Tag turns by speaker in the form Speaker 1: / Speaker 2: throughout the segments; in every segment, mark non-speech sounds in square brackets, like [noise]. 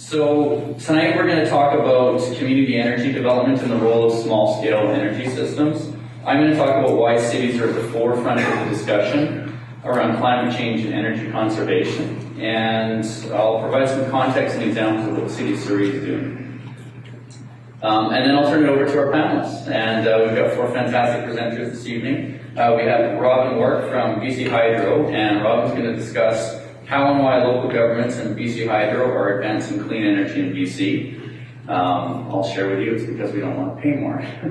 Speaker 1: So tonight we're going to talk about community energy development and the role of small scale energy systems. I'm going to talk about why cities are at the forefront of the discussion around climate change and energy conservation. And I'll provide some context and examples of what the City of Surrey is doing. Um, and then I'll turn it over to our panelists. And uh, we've got four fantastic presenters this evening. Uh, we have Robyn Wark from BC Hydro, and Robyn's going to discuss how and why local governments and BC Hydro are advancing clean energy in BC. Um, I'll share with you, it's because we don't want to pay more. [laughs]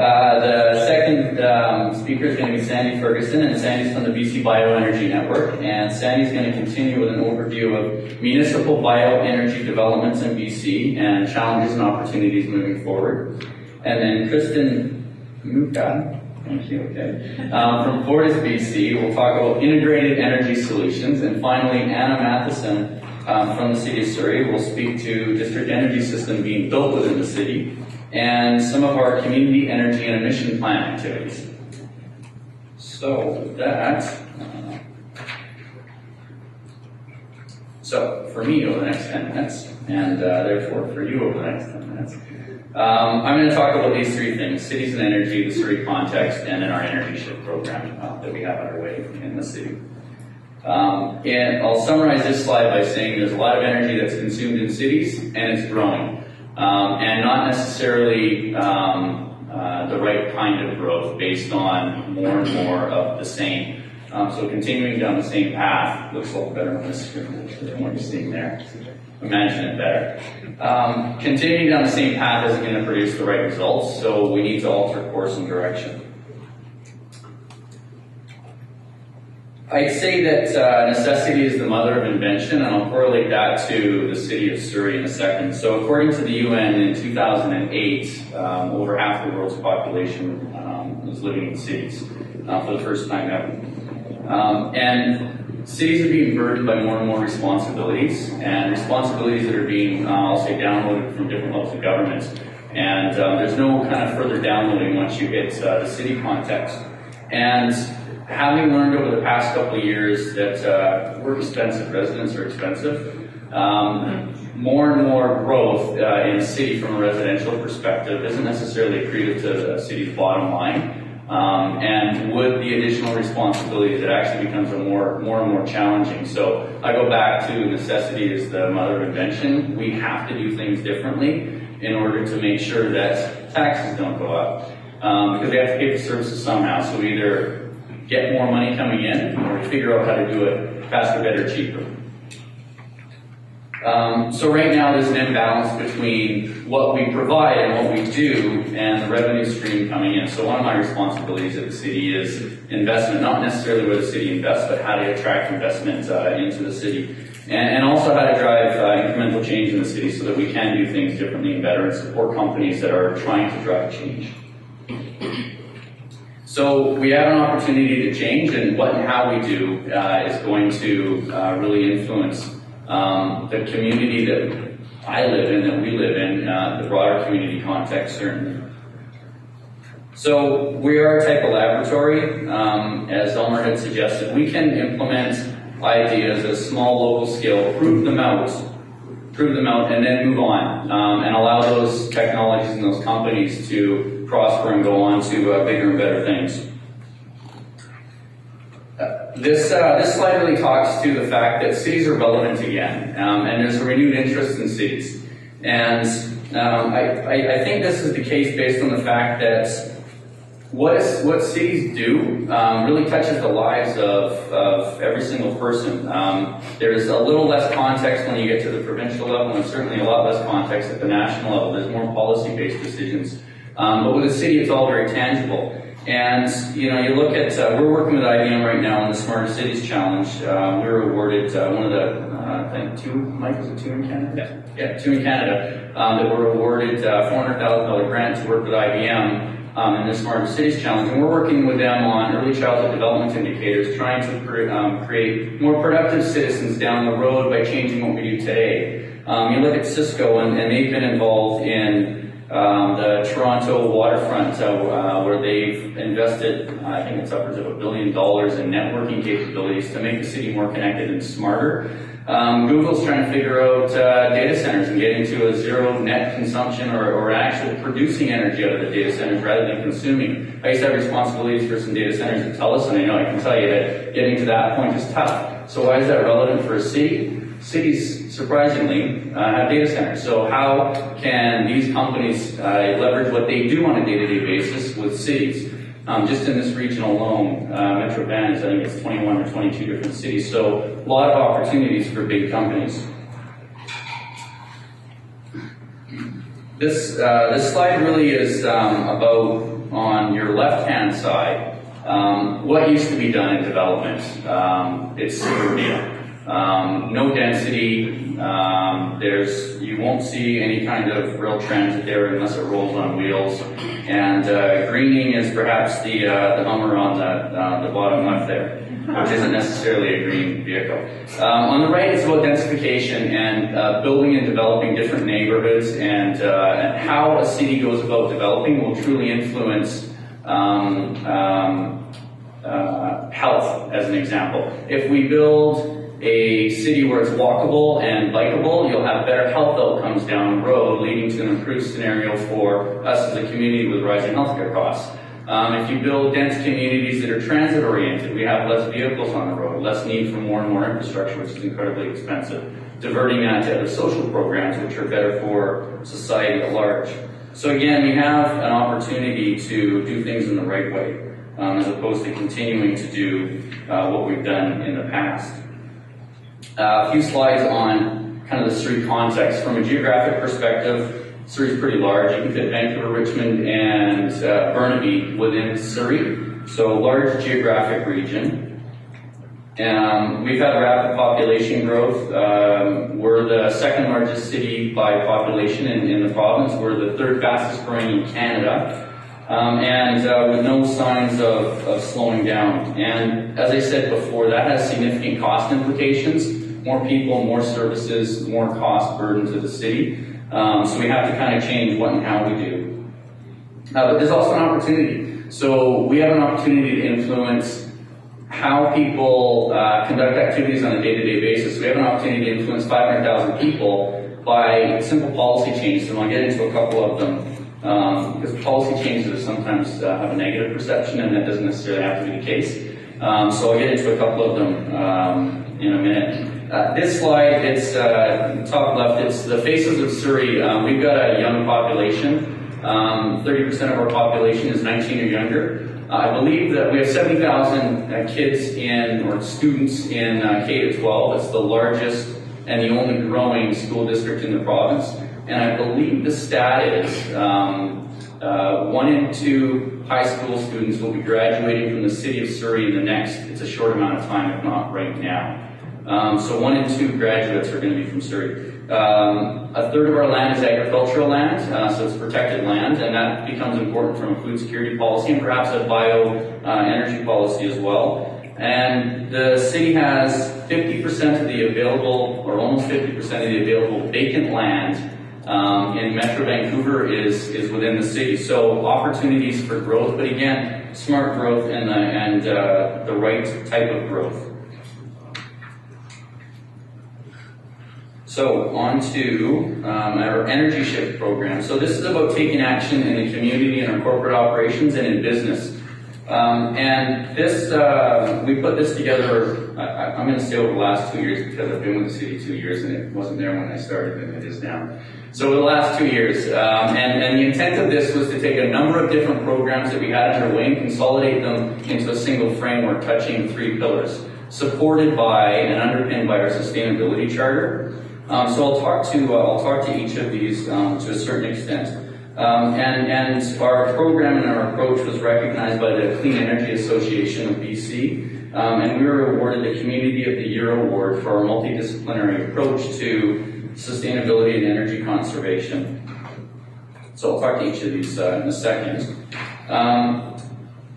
Speaker 1: uh, the second um, speaker is going to be Sandy Ferguson, and Sandy's from the BC Bioenergy Network. And Sandy's going to continue with an overview of municipal bioenergy developments in BC and challenges and opportunities moving forward. And then Kristen Mucha, thank you, okay, um, from Fortis BC, we'll talk about integrated energy solutions. And finally, Anna Mathewson um, from the City of Surrey will speak to district energy system being built within the city and some of our community energy and emission plan activities. So with that, uh, so for me over the next 10 minutes, and uh, therefore for you over the next 10 minutes, um, I'm going to talk about these three things, cities and energy, the Surrey context, and then our energy shift program uh, that we have underway in the city. Um, and I'll summarize this slide by saying there's a lot of energy that's consumed in cities and it's growing. Um, and not necessarily um, uh, the right kind of growth based on more and more of the same. Um, so continuing down the same path looks a lot better on this than what you're seeing there. Imagine it better. Um, continuing down the same path isn't going to produce the right results, so we need to alter course and direction. I'd say that uh, necessity is the mother of invention, and I'll correlate that to the city of Surrey in a second. So, according to the UN in 2008, um, over half the world's population um, was living in cities uh, for the first time ever. Um, and cities are being burdened by more and more responsibilities, and responsibilities that are being, uh, I'll say, downloaded from different levels of government. And um, there's no kind of further downloading once you hit uh, the city context. And having learned over the past couple of years that uh, we're expensive, residents are expensive, um, more and more growth uh, in a city from a residential perspective isn't necessarily accretive to the city's bottom line. Um, and with the additional responsibilities, it actually becomes a more, more and more challenging. So I go back to necessity is the mother of invention. We have to do things differently in order to make sure that taxes don't go up. Um, because we have to pay for services somehow. So either get more money coming in, or figure out how to do it faster, better, cheaper. Um, so right now there's an imbalance between what we provide and what we do and the revenue stream coming in. So one of my responsibilities at the city is investment, not necessarily where the city invests, but how to attract investment uh, into the city. And, and, also how to drive uh, incremental change in the city so that we can do things differently and better and support companies that are trying to drive change. So we have an opportunity to change, and what and how we do uh, is going to uh, really influence um, the community that I live in, that we live in, uh, the broader community context, certainly. So we are a type of laboratory. Um, as Elmer had suggested, we can implement ideas at a small local scale, prove them out, prove them out, and then move on, um, and allow those technologies and those companies to prosper and go on to uh, bigger and better things. This, uh, this slide really talks to the fact that cities are relevant again, um, and there's a renewed interest in cities. And um, I, I, I, think this is the case based on the fact that what, is, what cities do um, really touches the lives of, of every single person. Um, there's a little less context when you get to the provincial level, and certainly a lot less context at the national level. There's more policy-based decisions um, but with a city, it's all very tangible. And you know, you look at uh, we're working with IBM right now on the Smarter Cities Challenge. Uh, we were awarded uh, one of the uh, I think two Mike was it two in Canada? Yeah, yeah two in Canada um, that were awarded uh, four hundred thousand dollar grant to work with IBM um, in the Smarter Cities Challenge, and we're working with them on early childhood development indicators, trying to cre- um, create more productive citizens down the road by changing what we do today. Um, you look at Cisco, and, and they've been involved in Um, the Toronto waterfront, uh, where they've invested, I think it's upwards of a billion dollars in networking capabilities to make the city more connected and smarter. Um, Google's trying to figure out uh, data centers and getting to a zero net consumption or, or producing energy out of the data centers rather than consuming. I used to have responsibilities for some data centers at TELUS, and I know I can tell you that getting to that point is tough. So why is that relevant for a city? Cities, surprisingly, uh, have data centers. So how can these companies uh, leverage what they do on a day-to-day basis with cities? Um, just in this region alone, uh, Metro Van I think it's 21 or 22 different cities. So a lot of opportunities for big companies. This, uh, this slide really is um, about, on your left-hand side, um, what used to be done in development. Um, it's suburbia. Um, no density. Um, there's you won't see any kind of real transit there unless it rolls on wheels. And uh, greening is perhaps the uh, the Hummer on the uh, the bottom left there, which isn't necessarily a green vehicle. Um, on the right, it's about densification and uh, building and developing different neighborhoods, and, uh, and how a city goes about developing will truly influence. Um, um, uh, health, as an example. If we build a city where it's walkable and bikeable, you'll have better health outcomes down the road, leading to an improved scenario for us as a community with rising healthcare costs. Um, if you build dense communities that are transit oriented, we have less vehicles on the road, less need for more and more infrastructure, which is incredibly expensive. Diverting that to other social programs, which are better for society at large. So again, we have an opportunity to do things in the right way, um, as opposed to continuing to do uh, what we've done in the past. Uh, a few slides on kind of the Surrey context. From a geographic perspective, Surrey is pretty large. You can fit Vancouver, Richmond, and uh, Burnaby within Surrey, so large geographic region. Um, we've had rapid population growth. Um, we're the second largest city by population in, in the province. We're the third fastest growing in Canada. Um, and uh, with no signs of, of slowing down. And as I said before, that has significant cost implications more people, more services, more cost burden to the city. Um, so we have to kind of change what and how we do. Uh, but there's also an opportunity. So we have an opportunity to influence how people uh, conduct activities on a day-to-day basis. We have an opportunity to influence 500,000 people by simple policy changes, and I'll get into a couple of them. Um, because policy changes sometimes uh, have a negative perception, and that doesn't necessarily have to be the case. Um, so I'll get into a couple of them um, in a minute. Uh, this slide, it's uh, top left, it's the faces of Surrey. Um, we've got a young population. 30% um, of our population is 19 or younger. Uh, I believe that we have 70,000 uh, kids in, or students in uh, K to 12. It's the largest and the only growing school district in the province. And I believe the stat is um, one in two high school students will be graduating from the city of Surrey in the next, it's a short amount of time, if not right now. Um, so one in two graduates are going to be from Surrey. Um, a third of our land is agricultural land, uh, so it's protected land, and that becomes important from a food security policy and perhaps a bio uh, energy policy as well. And the city has 50% of the available, or almost 50% of the available vacant land um, in Metro Vancouver is is within the city. So opportunities for growth, but again, smart growth and the and uh, the right type of growth. So on to um, our energy shift program. So this is about taking action in the community, in our corporate operations, and in business. Um, and this, uh, we put this together, I, am going to say over the last two years because I've been with the city two years and it wasn't there when I started and it is now. So over the last two years, um, and, and the intent of this was to take a number of different programs that we had underway and consolidate them into a single framework touching three pillars, supported by and underpinned by our sustainability charter, um, so I'll talk to uh, I'll talk to each of these um, to a certain extent. Um, and, and our program and our approach was recognized by the Clean Energy Association of BC, um, and we were awarded the Community of the Year award for our multidisciplinary approach to sustainability and energy conservation. So I'll talk to each of these uh, in a second. Um,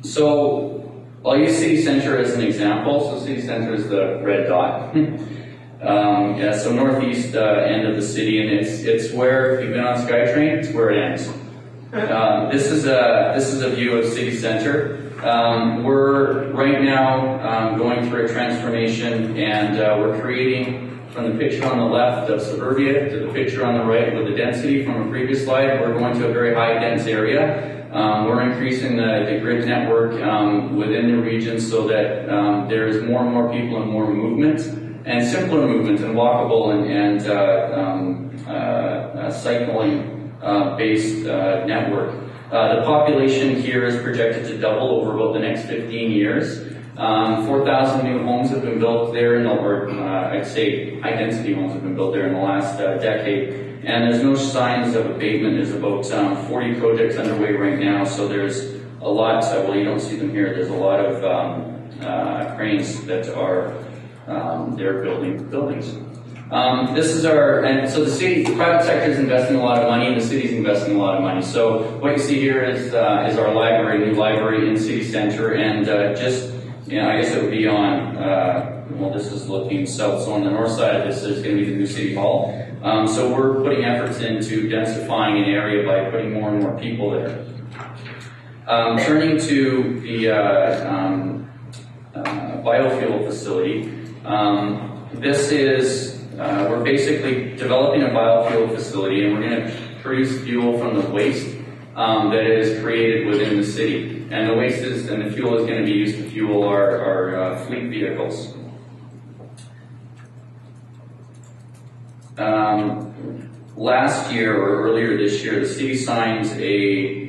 Speaker 1: so I'll use City Center as an example. So City Center is the red dot. [laughs] Um, yeah, so northeast uh, end of the city, and it's it's where if you've been on SkyTrain, it's where it ends. Um, this is a this is a view of city center. Um, we're right now um, going through a transformation, and uh, we're creating from the picture on the left of suburbia to the picture on the right with the density from a previous slide. We're going to a very high dense area. Um, we're increasing the, the grid network um, within the region so that um, there is more and more people and more movement and simpler movement and walkable and, and uh, um, uh, uh, cycling uh, based network. The population here is projected to double over about the next 15 years. Um, 4,000 new homes have been built there, in the, or I'd say high density homes have been built there in the last decade. And there's no signs of abatement. There's about um, 40 projects underway right now, so there's a lot, well, you don't see them here, there's a lot of um, uh, cranes that are um, there building buildings. Um, this is our, and so the city, the private sector is investing a lot of money, and the city's investing a lot of money. So what you see here is uh, is our library, new library in city center, and uh, just, you know, I guess it would be on, uh, well, this is looking south, so on the north side of this, there's going to be the new city hall. Um, so we're putting efforts into densifying an area by putting more and more people there. Um, turning to the uh, um, uh, biofuel facility, um, this is, uh, we're basically developing a biofuel facility and we're going to produce fuel from the waste um, that is created within the city. And the waste is, and the fuel is going to be used to fuel our, our uh, fleet vehicles. Um, last year or earlier this year, the city signs a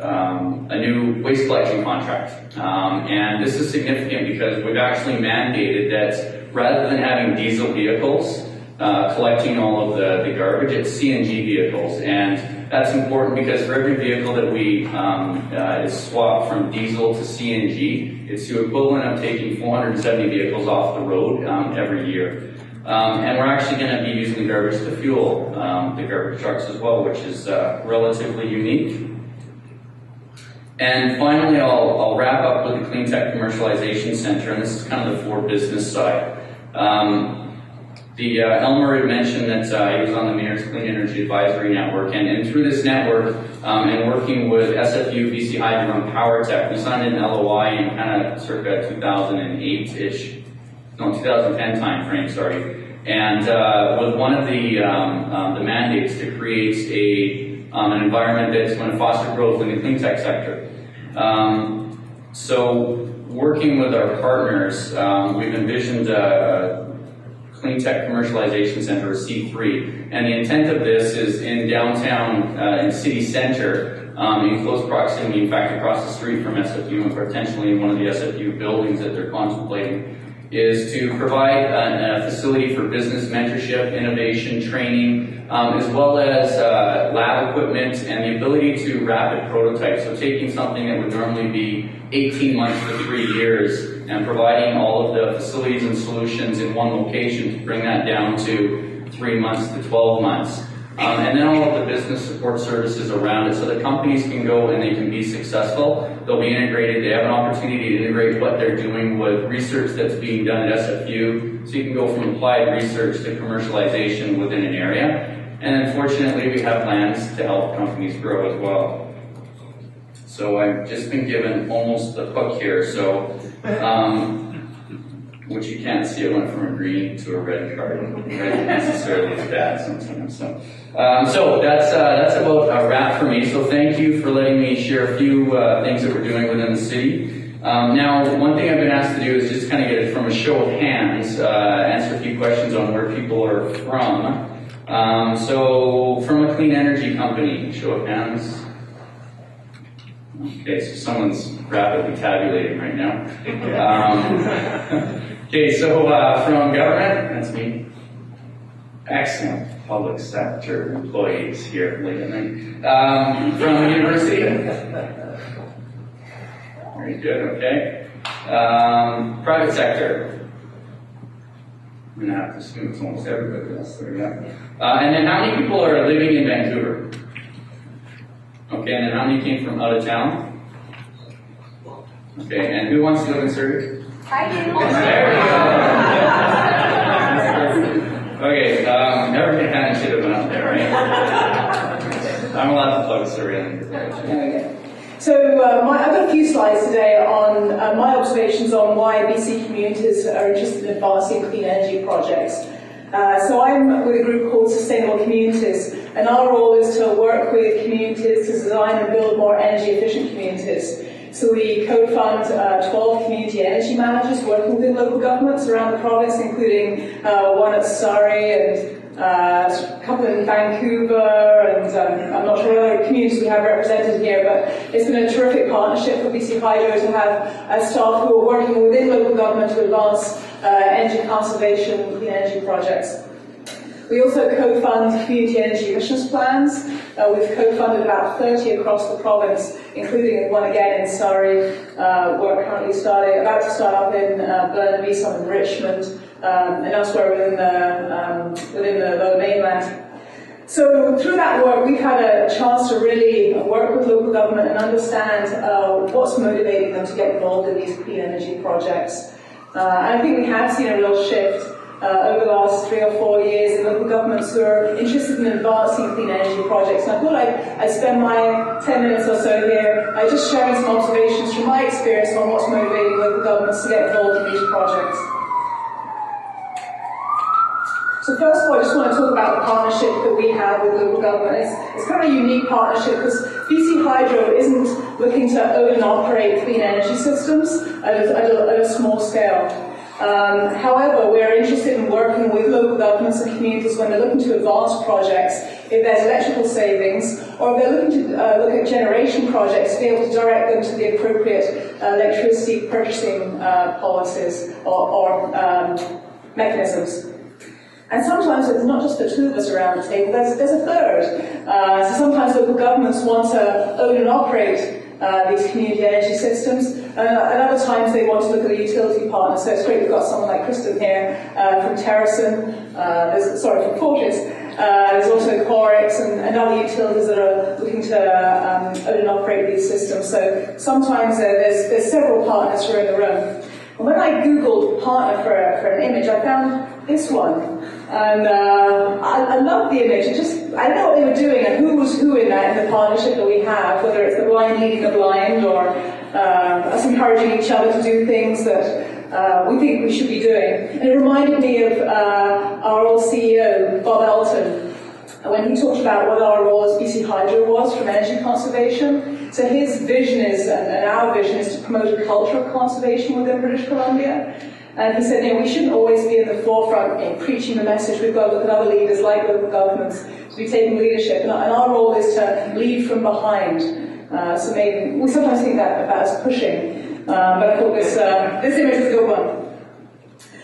Speaker 1: um, a new waste collection contract, um, and this is significant because we've actually mandated that rather than having diesel vehicles uh, collecting all of the, the garbage, it's CNG vehicles, and that's important because for every vehicle that we um, uh, is swapped from diesel to CNG, it's the equivalent of taking 470 vehicles off the road um, every year. Um, and we're actually going to be using the garbage to fuel um, the garbage trucks as well, which is uh, relatively unique. And finally, I'll, I'll, wrap up with the Clean Tech Commercialization Center, and this is kind of the for business side. Um, the uh, Elmer had mentioned that uh, he was on the Mayor's Clean Energy Advisory Network, and, and through this network um, and working with SFU, BC Hydro, and PowerTech, we signed an LOI in kind of circa 2008-ish no, 2010 timeframe, sorry. And uh, with one of the, um, um, the mandates to create a, um, an environment that's going to foster growth in the clean tech sector. Um, so working with our partners, um, we've envisioned a, Clean Tech Commercialization Center, C3. And the intent of this is in downtown, uh, in city center, um, in close proximity, in fact, across the street from SFU and potentially in one of the SFU buildings that they're contemplating is to provide a, a, facility for business mentorship, innovation, training, um, as well as uh, lab equipment and the ability to rapid prototype. So taking something that would normally be 18 months to three years and providing all of the facilities and solutions in one location to bring that down to three months to 12 months. Um, and then all of the business support services around it so that companies can go and they can be successful. They'll be integrated. They have an opportunity to integrate what they're doing with research that's being done at SFU. So you can go from applied research to commercialization within an area. And unfortunately, we have plans to help companies grow as well. So I've just been given almost a hook here. So um, which you can't see. It went from a green to a red card. [laughs] Red necessarily is bad sometimes. So, um, so that's uh, that's about a wrap for me. So thank you for letting me share a few uh, things that we're doing within the city. Um, now, one thing I've been asked to do is just kind of get it from a show of hands, uh, answer a few questions on where people are from. Um, so, from a clean energy company, show of hands. Okay, so someone's rapidly tabulating right now. [laughs] Um, [laughs] Okay, so uh, from government, that's me. Excellent public sector employees here late at night. Um, from university. Very good, okay. Um, private sector. I'm gonna have to assume it's almost everybody else. There we go. Uh, and then how many people are living in Vancouver? Okay, and then how many came from out of town? Okay, and who wants to live in Surrey? Okay, um, never get hand should have been up there, right? I'm allowed to plug.
Speaker 2: There we. So uh, my, I've got a few slides today on uh, my observations on why BC communities are interested in advancing clean energy projects. Uh, so I'm with a group called Sustainable Communities, and our role is to work with communities to design and build more energy efficient communities. So we co-fund uh, 12 community energy managers working within local governments around the province, including uh, one at Surrey and uh, a couple in Vancouver, and um, I'm not sure what other communities we have represented here, but it's been a terrific partnership for BC Hydro to have uh, staff who are working within local government to advance uh, energy conservation and clean energy projects. We also co-fund community energy emissions plans. Uh, we've co-funded about 30 across the province, including one again in Surrey. Uh, we're currently starting, about to start up in uh, Burnaby, some in Richmond, um, and elsewhere within the, um, within the Lower Mainland. So through that work, we've had a chance to really work with local government and understand uh, what's motivating them to get involved in these clean energy projects. Uh, I think we have seen a real shift uh, over the last three or four years in local governments who are interested in advancing clean energy projects. And I thought I'd, I'd spend my 10 minutes or so here uh, just sharing some observations from my experience on what's motivating local governments to get involved in these projects. So first of all, I just want to talk about the partnership that we have with local government. It's, it's kind of a unique partnership because BC Hydro isn't looking to own and operate clean energy systems at a, at a, at a small scale. Um, however, we are interested in working with local governments and communities when they're looking to advance projects, if there's electrical savings, or if they're looking to uh, look at generation projects, to be able to direct them to the appropriate uh, electricity purchasing uh, policies or, or um, mechanisms. And sometimes it's not just the two of us around the table, there's, there's a third. Uh, so sometimes local governments want to own and operate uh, these community energy systems. Uh, and other times they want to look at a utility partner. So it's great we've got someone like Kristen here uh, from Terasen, uh, sorry, from Fortis. Uh, there's also Corix and, and, other utilities that are looking to um, own and operate these systems. So sometimes there's, there's several partners who are in the room. And when I googled partner for, for an image, I found this one. And uh, I, I love the image. It just I don't know what they were doing and who was who in that in the partnership that we have, whether it's the blind leading the blind or uh, us encouraging each other to do things that uh, we think we should be doing. And it reminded me of uh, our old CEO, Bob Elton, when he talked about what our role as BC Hydro was from energy conservation. So his vision is, and our vision is to promote a culture of conservation within British Columbia. And he said, you know, we shouldn't always be in the forefront in preaching the message. We've got to look at other leaders like local governments to be taking leadership. And, our role is to lead from behind. Uh, so maybe we sometimes think that about us pushing. Uh, but I thought this, uh, this image is a good one.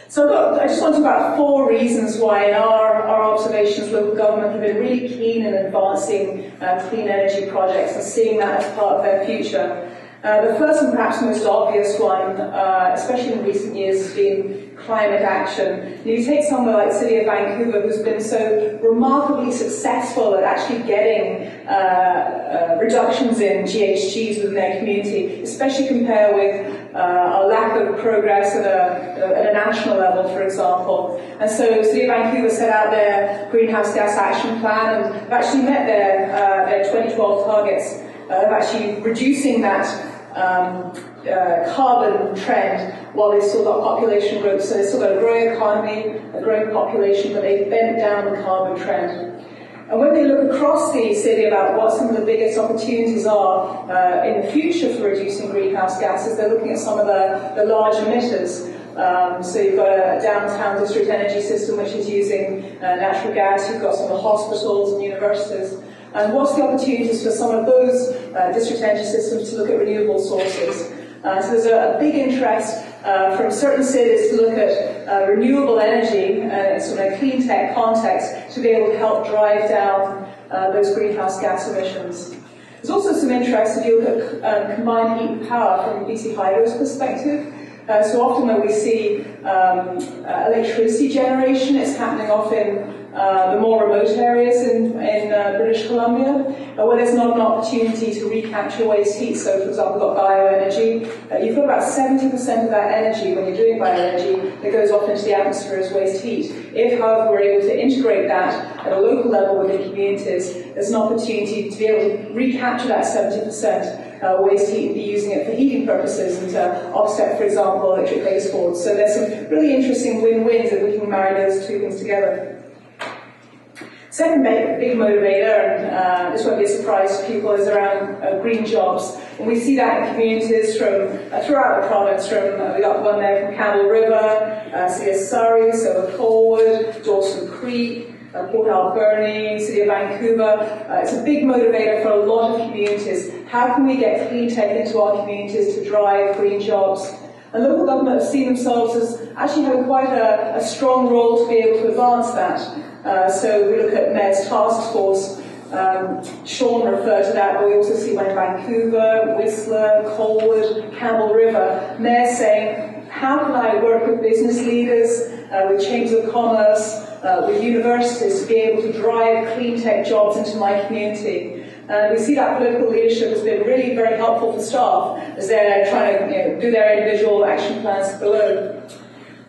Speaker 2: So got, i just want to talk about four reasons why in our, our observations local government have been really keen in advancing uh, clean energy projects and seeing that as part of their future. Uh, the first and perhaps most obvious one, uh, especially in recent years, has been climate action. You take somewhere like the City of Vancouver, who's been so remarkably successful at actually getting uh, uh reductions in GHGs within their community, especially compared with uh, our lack of progress at a, at a national level, for example. And so City of Vancouver set out their greenhouse gas action plan and actually met their, their 2012 targets of actually reducing that um, uh, carbon trend while they've still got population growth. So they've still got a growing economy, a growing population, but they've bent down the carbon trend. And when they look across the city about what some of the biggest opportunities are uh, in the future for reducing greenhouse gases, they're looking at some of the, the large emitters. Um, so you've got a, downtown district energy system which is using uh, natural gas. You've got some of the hospitals and universities. And what's the opportunities for some of those uh, district energy systems to look at renewable sources? Uh, so there's a, a big interest uh, from certain cities to look at uh, renewable energy uh, in sort of a clean tech context to be able to help drive down uh, those greenhouse gas emissions. There's also some interest if you look at um, combined heat and power from BC Hydro's perspective. Uh, so often when we see um, uh, electricity generation, it's happening often uh, the more remote areas in, in uh, British Columbia, where there's not an opportunity to recapture waste heat. So, for example, got bioenergy. Uh, you've got about 70% of that energy when you're doing bioenergy that goes off into the atmosphere as waste heat. If, however, we're able to integrate that at a local level within communities, there's an opportunity to be able to recapture that 70% uh, waste heat be using it for heating purposes and to offset, for example, electric baseboards. So there's some really interesting win-wins if we can marry those two things together. Second big motivator, and uh, this won't be a surprise to people, is around uh, green jobs. And we see that in communities from uh, throughout the province. From uh, we got one there from Campbell River, uh, of Surrey, Silver Colwood, Dawson Creek, uh, Port Alberni, City of Vancouver. Uh, it's a big motivator for a lot of communities. How can we get clean tech into our communities to drive green jobs? And local government have seen themselves as actually having quite a, a strong role to be able to advance that. Uh, so we look at Mayor's Task Force. Um, Shaun referred to that, but we also see by Vancouver, Whistler, Colwood, Campbell River, mayors saying, how can I work with business leaders, uh, with chambers of commerce, uh, with universities to be able to drive clean tech jobs into my community. And we see that political leadership has been really very helpful for staff as they're trying to you know, do their individual action plans below.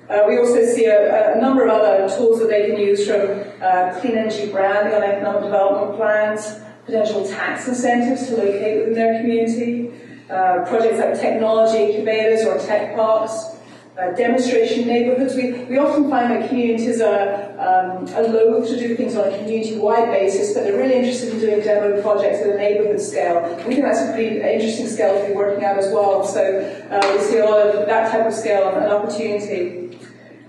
Speaker 2: Uh, we also see a, a, number of other tools that they can use from uh, clean energy branding on economic development plans, potential tax incentives to locate within their community, uh, projects like technology incubators or tech parks, uh, demonstration neighbourhoods. We, we often find that communities are, um, are loath to do things on a community-wide basis, but they're really interested in doing demo projects at a neighbourhood scale. We think that's a pretty interesting scale to be working at as well. So uh, we see a lot of that type of scale and, opportunity.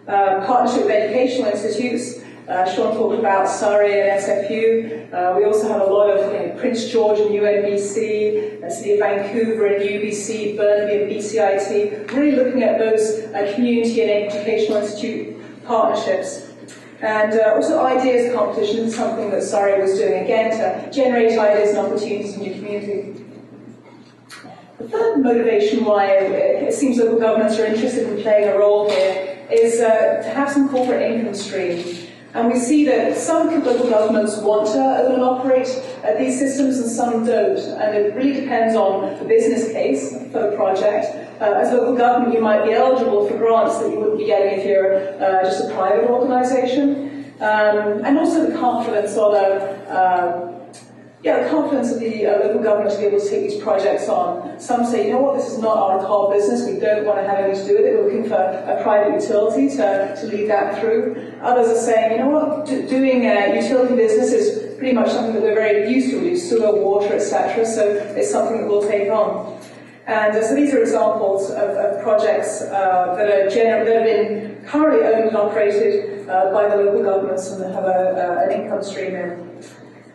Speaker 2: Uh, partnership with educational institutes. Uh, Shaun talked about Surrey and SFU. Uh, we also have a lot of you know, Prince George and UNBC, City of Vancouver and UBC, Burnaby and BCIT, really looking at those uh, community and educational institute partnerships. And uh, also ideas competition something that Surrey was doing again to generate ideas and opportunities in your community. The third motivation why it seems local governments are interested in playing a role here is uh, to have some corporate income stream. And we see that some local governments want to own and operate uh, these systems and some don't. And it really depends on the business case for the project. Uh, as local government, you might be eligible for grants that you wouldn't be getting if you're uh, just a private organisation. Um, and also the confidence of a, uh, yeah, the confidence of the uh, local government to be able to take these projects on. Some say, you know what, this is not our core business, we don't want to have anything to do with it, we're looking for a private utility to, to lead that through. Others are saying, you know what, do, doing a utility business is pretty much something that we're very used to, we sewer, water, etc., so it's something that we'll take on. And uh, so these are examples of, of projects uh, that, are gener- that have been currently owned and operated uh, by the local governments and have a, an income stream in.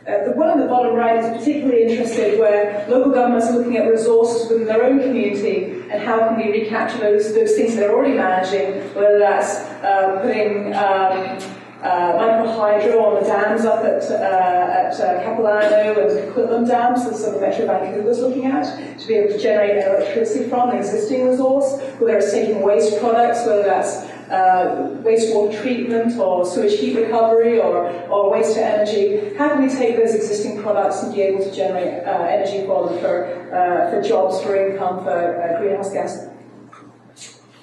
Speaker 2: Uh, the one on the bottom right is particularly interested where local governments are looking at resources within their own community and how can we recapture those, those things they're already managing, whether that's uh, putting um, uh, microhydro on the dams up at, uh, at uh, Capilano and Quitlam dams that sort of Metro Vancouver is looking at to be able to generate electricity from the existing resource, whether it's taking waste products, whether that's uh, wastewater treatment or sewage heat recovery or, or waste to energy. How can we take those existing products and be able to generate uh, energy for them for, uh, for jobs, for income, for uh, greenhouse gas?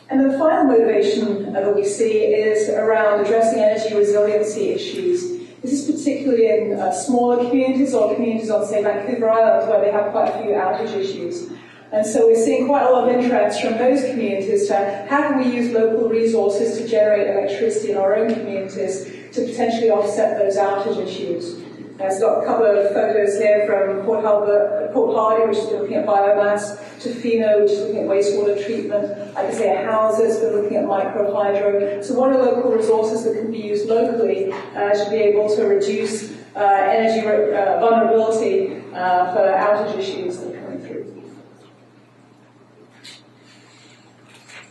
Speaker 2: And then the final motivation that we see is around addressing energy resiliency issues. This is particularly in uh, smaller communities or communities on, say, Vancouver Island, where they have quite a few outage issues. And so we're seeing quite a lot of interest from those communities to how can we use local resources to generate electricity in our own communities to potentially offset those outage issues. I've got a couple of photos here from Port, Halbert, Port Hardy, which is looking at biomass, Tofino, which is looking at wastewater treatment. Like I say houses, we're looking at microhydro. So what are local resources that can be used locally uh, to be able to reduce uh, energy uh, vulnerability uh, for outage issues that are coming through?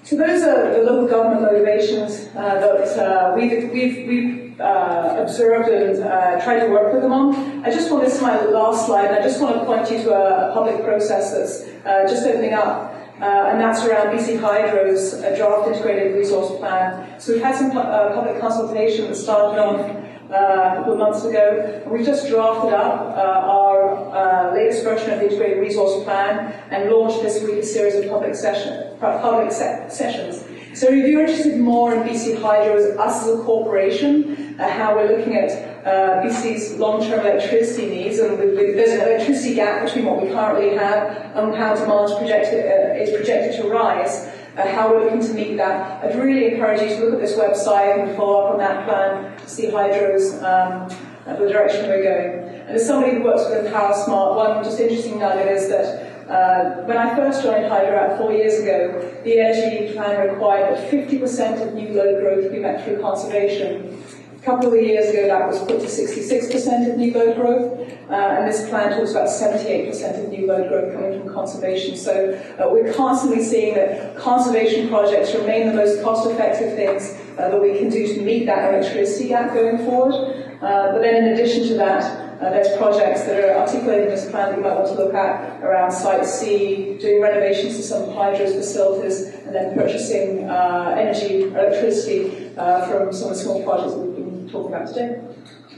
Speaker 2: So those are the local government motivations uh, that uh, we've, we've, we've uh, observed and uh, tried to work with them on. I just want, this is my last slide, I just want to point you to a, a public process that's uh, just opening up. Uh, and that's around BC Hydro's draft integrated resource plan. So we've had some public consultation that started on uh, a couple of months ago. We just drafted up uh, our uh, latest version of the Integrated Resource Plan and launched this week a series of public, session, public se- sessions. So if you're interested more in BC Hydro as us as a corporation, uh, how we're looking at uh, BC's long-term electricity needs, and there's an electricity gap between what we currently have and how demand is projected, uh, is projected to rise, uh, how we're looking to meet that. I'd really encourage you to look at this website and follow up on that plan see Hydro's um, the direction we're going. And as somebody who works within Power Smart, one just interesting nugget is that uh, when I first joined Hydro four years ago, the energy plan required that 50% of new load growth be met through conservation. A couple of years ago, that was put to 66% of new load growth, uh, and this plan talks about 78% of new load growth coming from conservation. So uh, we're constantly seeing that conservation projects remain the most cost-effective things uh, that we can do to meet that electricity gap going forward. Uh, but then in addition to that, uh, there's projects that are articulated in this plan that you might want to look at around Site C, doing renovations to some of Hydro's facilities, and then purchasing uh, energy, electricity uh, from some of the small projects that we've been talking about today.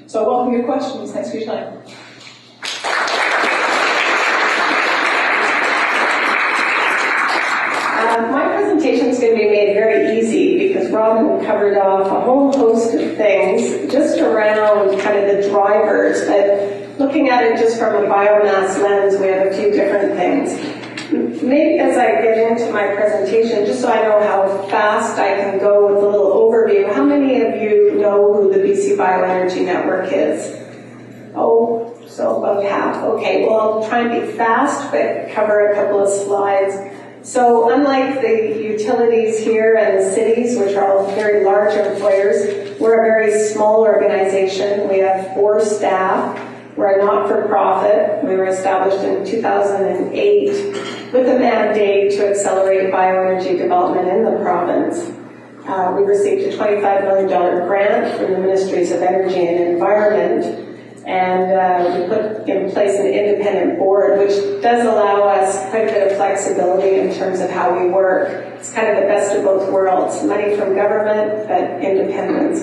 Speaker 2: So I welcome your questions. Thanks for your time.
Speaker 3: Uh, my presentation is going to be made very Robyn covered off a whole host of things just around kind of the drivers, but looking at it just from a biomass lens, we have a few different things. Maybe as I get into my presentation, just so I know how fast I can go with a little overview, how many of you know who the BC Bioenergy Network is? Oh, so about half. Okay, well, I'll try and be fast, but cover a couple of slides. So unlike the utilities here and the cities, which are all very large employers, we're a very small organization. We have four staff. We're a not-for-profit. We were established in 2008 with a mandate to accelerate bioenergy development in the province. Uh, we received a $25 million grant from the Ministries of Energy and Environment and uh, we put in place an independent board, which does allow us quite a bit of flexibility in terms of how we work. It's kind of the best of both worlds money from government, but independence.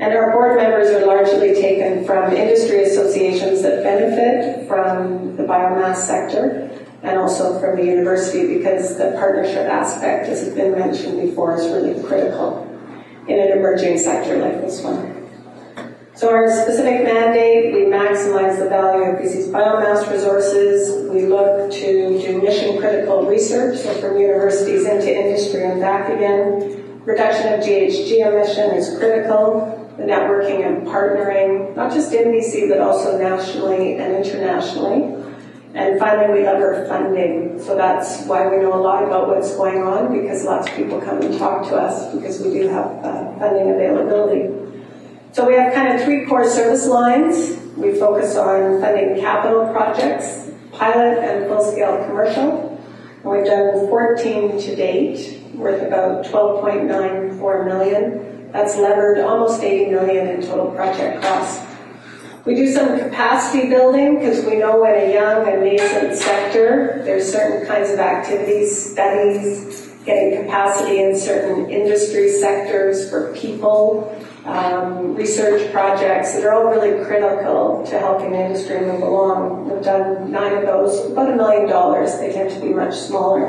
Speaker 3: And our board members are largely taken from industry associations that benefit from the biomass sector and also from the university because the partnership aspect, as has been mentioned before, is really critical in an emerging sector like this one. So our specific mandate, we maximize the value of BC's biomass resources. We look to do mission critical research, so from universities into industry and back again. Reduction of GHG emission is critical. The networking and partnering, not just in BC, but also nationally and internationally. And finally, we lever funding. So that's why we know a lot about what's going on because lots of people come and talk to us because we do have uh, funding availability. So we have kind of three core service lines. We focus on funding capital projects, pilot and full-scale commercial. And we've done 14 to date, worth about 12.94 million. That's levered almost 80 million in total project costs. We do some capacity building because we know in a young and nascent sector, there's certain kinds of activities, studies, getting capacity in certain industry sectors for people, um, research projects that are all really critical to helping industry move along. We've done nine of those, about a million dollars. They tend to be much smaller.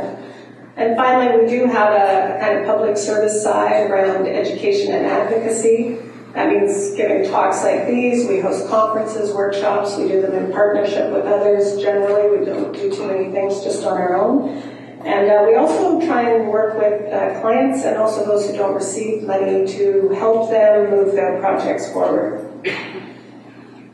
Speaker 3: And finally, we do have a, a kind of public service side around education and advocacy. That means giving talks like these. We host conferences, workshops. We do them in partnership with others. Generally, we don't do too many things just on our own. And uh, we also try and work with uh, clients and also those who don't receive money to help them move their projects forward.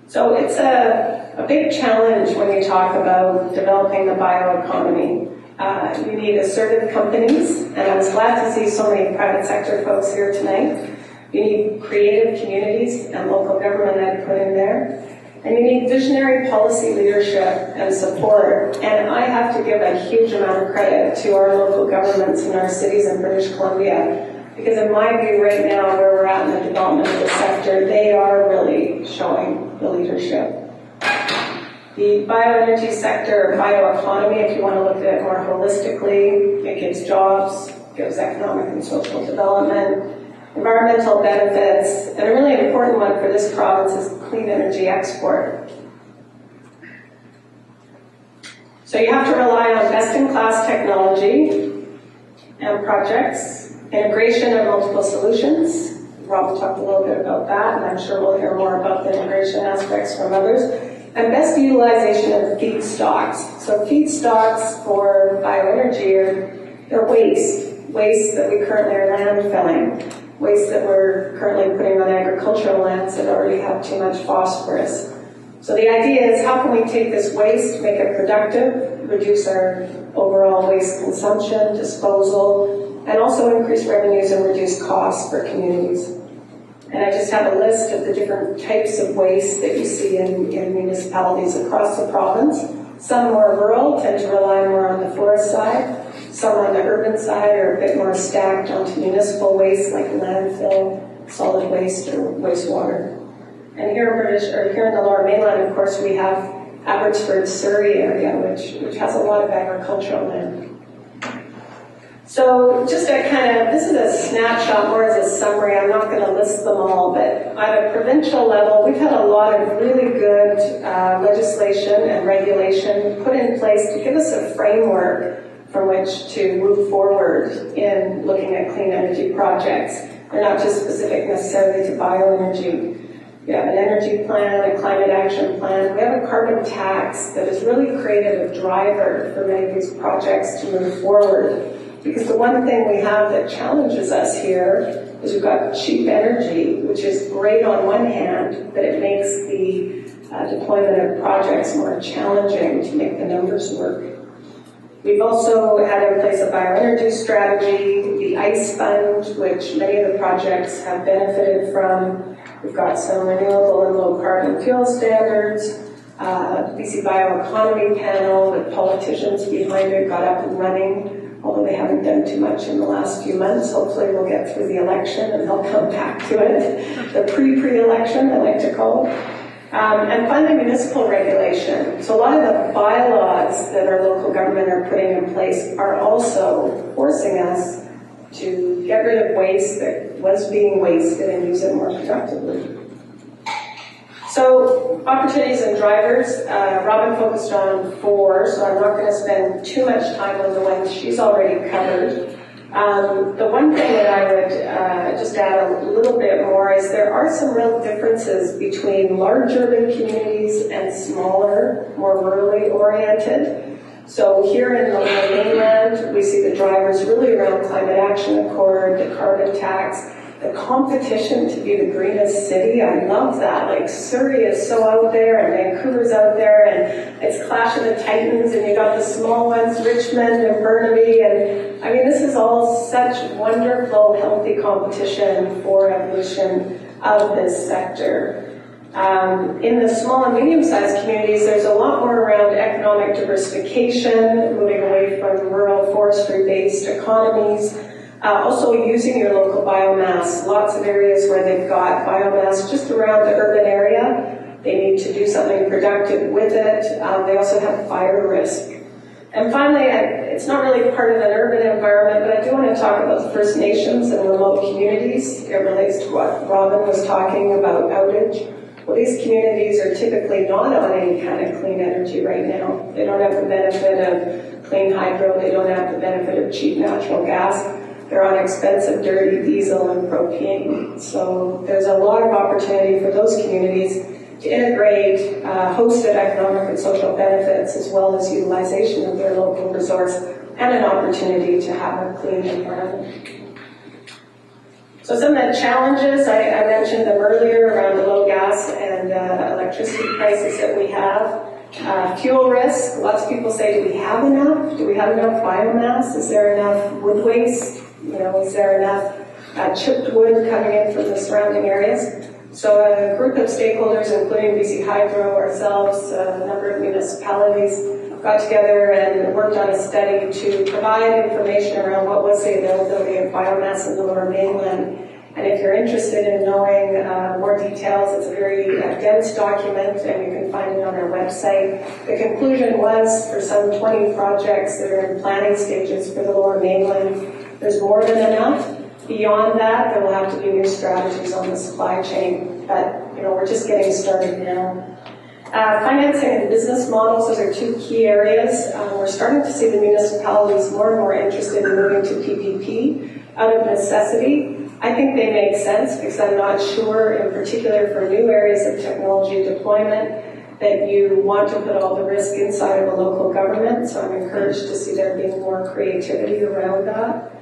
Speaker 3: So it's a, a big challenge when you talk about developing the bioeconomy. Uh, you need assertive companies, and I was glad to see so many private sector folks here tonight. You need creative communities and local government I'd put in there. And you need visionary policy leadership and support. And I have to give a huge amount of credit to our local governments in our cities in British Columbia. Because in my view, right now, where we're at in the development of the sector, they are really showing the leadership. The bioenergy sector, bioeconomy, if you want to look at it more holistically, it gives jobs, gives economic and social development, environmental benefits, and a really important one for this province is clean energy export. So you have to rely on best-in-class technology and projects, integration of multiple solutions. Rob talked a little bit about that, and I'm sure we'll hear more about the integration aspects from others. And best utilization of feedstocks. So feedstocks for bioenergy are they're waste, waste that we currently are landfilling, waste that we're currently putting on agricultural lands that already have too much phosphorus. So the idea is how can we take this waste, make it productive, reduce our overall waste consumption, disposal, and also increase revenues and reduce costs for communities. And I just have a list of the different types of waste that you see in, in municipalities across the province. Some more rural tend to rely more on the forest side. Some on the urban side are a bit more stacked onto municipal waste like landfill, solid waste, or wastewater. And here in British, or here in the Lower Mainland, of course, we have Abbotsford, Surrey area, which which has a lot of agricultural land. So just a kind of, this is a snapshot more as a summary. I'm not going to list them all, but at a provincial level, we've had a lot of really good uh, legislation and regulation put in place to give us a framework from which to move forward in looking at clean energy projects. They're not just specific necessarily to bioenergy. We have an energy plan, a climate action plan. We have a carbon tax that has really created a driver for many of these projects to move forward. Because the one thing we have that challenges us here is we've got cheap energy, which is great on one hand, but it makes the uh, deployment of projects more challenging to make the numbers work. We've also had in place a bioenergy strategy, the ICE fund, which many of the projects have benefited from. We've got some renewable and low carbon fuel standards. Uh, BC Bioeconomy Panel with politicians behind it got up and running although they haven't done too much in the last few months. Hopefully we'll get through the election and they'll come back to it. The pre-pre-election, I like to call it. Um, and finally, municipal regulation. So a lot of the bylaws that our local government are putting in place are also forcing us to get rid of waste that was being wasted and use it more productively. So opportunities and drivers, uh, Robyn focused on four, so I'm not going to spend too much time on the ones she's already covered. Um, the one thing that I would uh, just add a little bit more is there are some real differences between large urban communities and smaller, more rurally oriented. So here in the mainland, we see the drivers really around climate action accord, the carbon tax, the competition to be the greenest city. I love that. Like Surrey is so out there and Vancouver's out there and it's Clash of the Titans and you got the small ones, Richmond and Burnaby and I mean this is all such wonderful, healthy competition for evolution of this sector. Um, in the small and medium-sized communities, there's a lot more around economic diversification, moving away from rural forestry-based economies, uh, also using your local biomass. Lots of areas where they've got biomass just around the urban area. They need to do something productive with it. Um, they also have fire risk. And finally, I, it's not really part of an urban environment, but I do want to talk about the First Nations and remote communities. It relates to what Robyn was talking about outage. Well, these communities are typically not on any kind of clean energy right now. They don't have the benefit of clean hydro. They don't have the benefit of cheap natural gas. They're on expensive dirty diesel and propane. So there's a lot of opportunity for those communities to integrate uh, hosted economic and social benefits as well as utilization of their local resource and an opportunity to have a clean environment. So some of the challenges, I, I mentioned them earlier around the low gas and uh, electricity prices that we have. Uh, fuel risk, lots of people say, do we have enough? Do we have enough biomass? Is there enough wood waste? You know, is there enough uh, chipped wood coming in from the surrounding areas? So a group of stakeholders, including BC Hydro, ourselves, a number of municipalities, got together and worked on a study to provide information around what was the availability of biomass in the lower mainland. And if you're interested in knowing uh, more details, it's a very uh, dense document and you can find it on our website. The conclusion was for some 20 projects that are in planning stages for the lower mainland, there's more than enough. Beyond that, there will have to be new strategies on the supply chain, but, you know, we're just getting started now. Uh, Financing and business models, those are two key areas. Uh, We're starting to see the municipalities more and more interested in moving to PPP out of necessity. I think they make sense because I'm not sure, in particular for new areas of technology deployment, that you want to put all the risk inside of a local government. So I'm encouraged to see there being more creativity around that.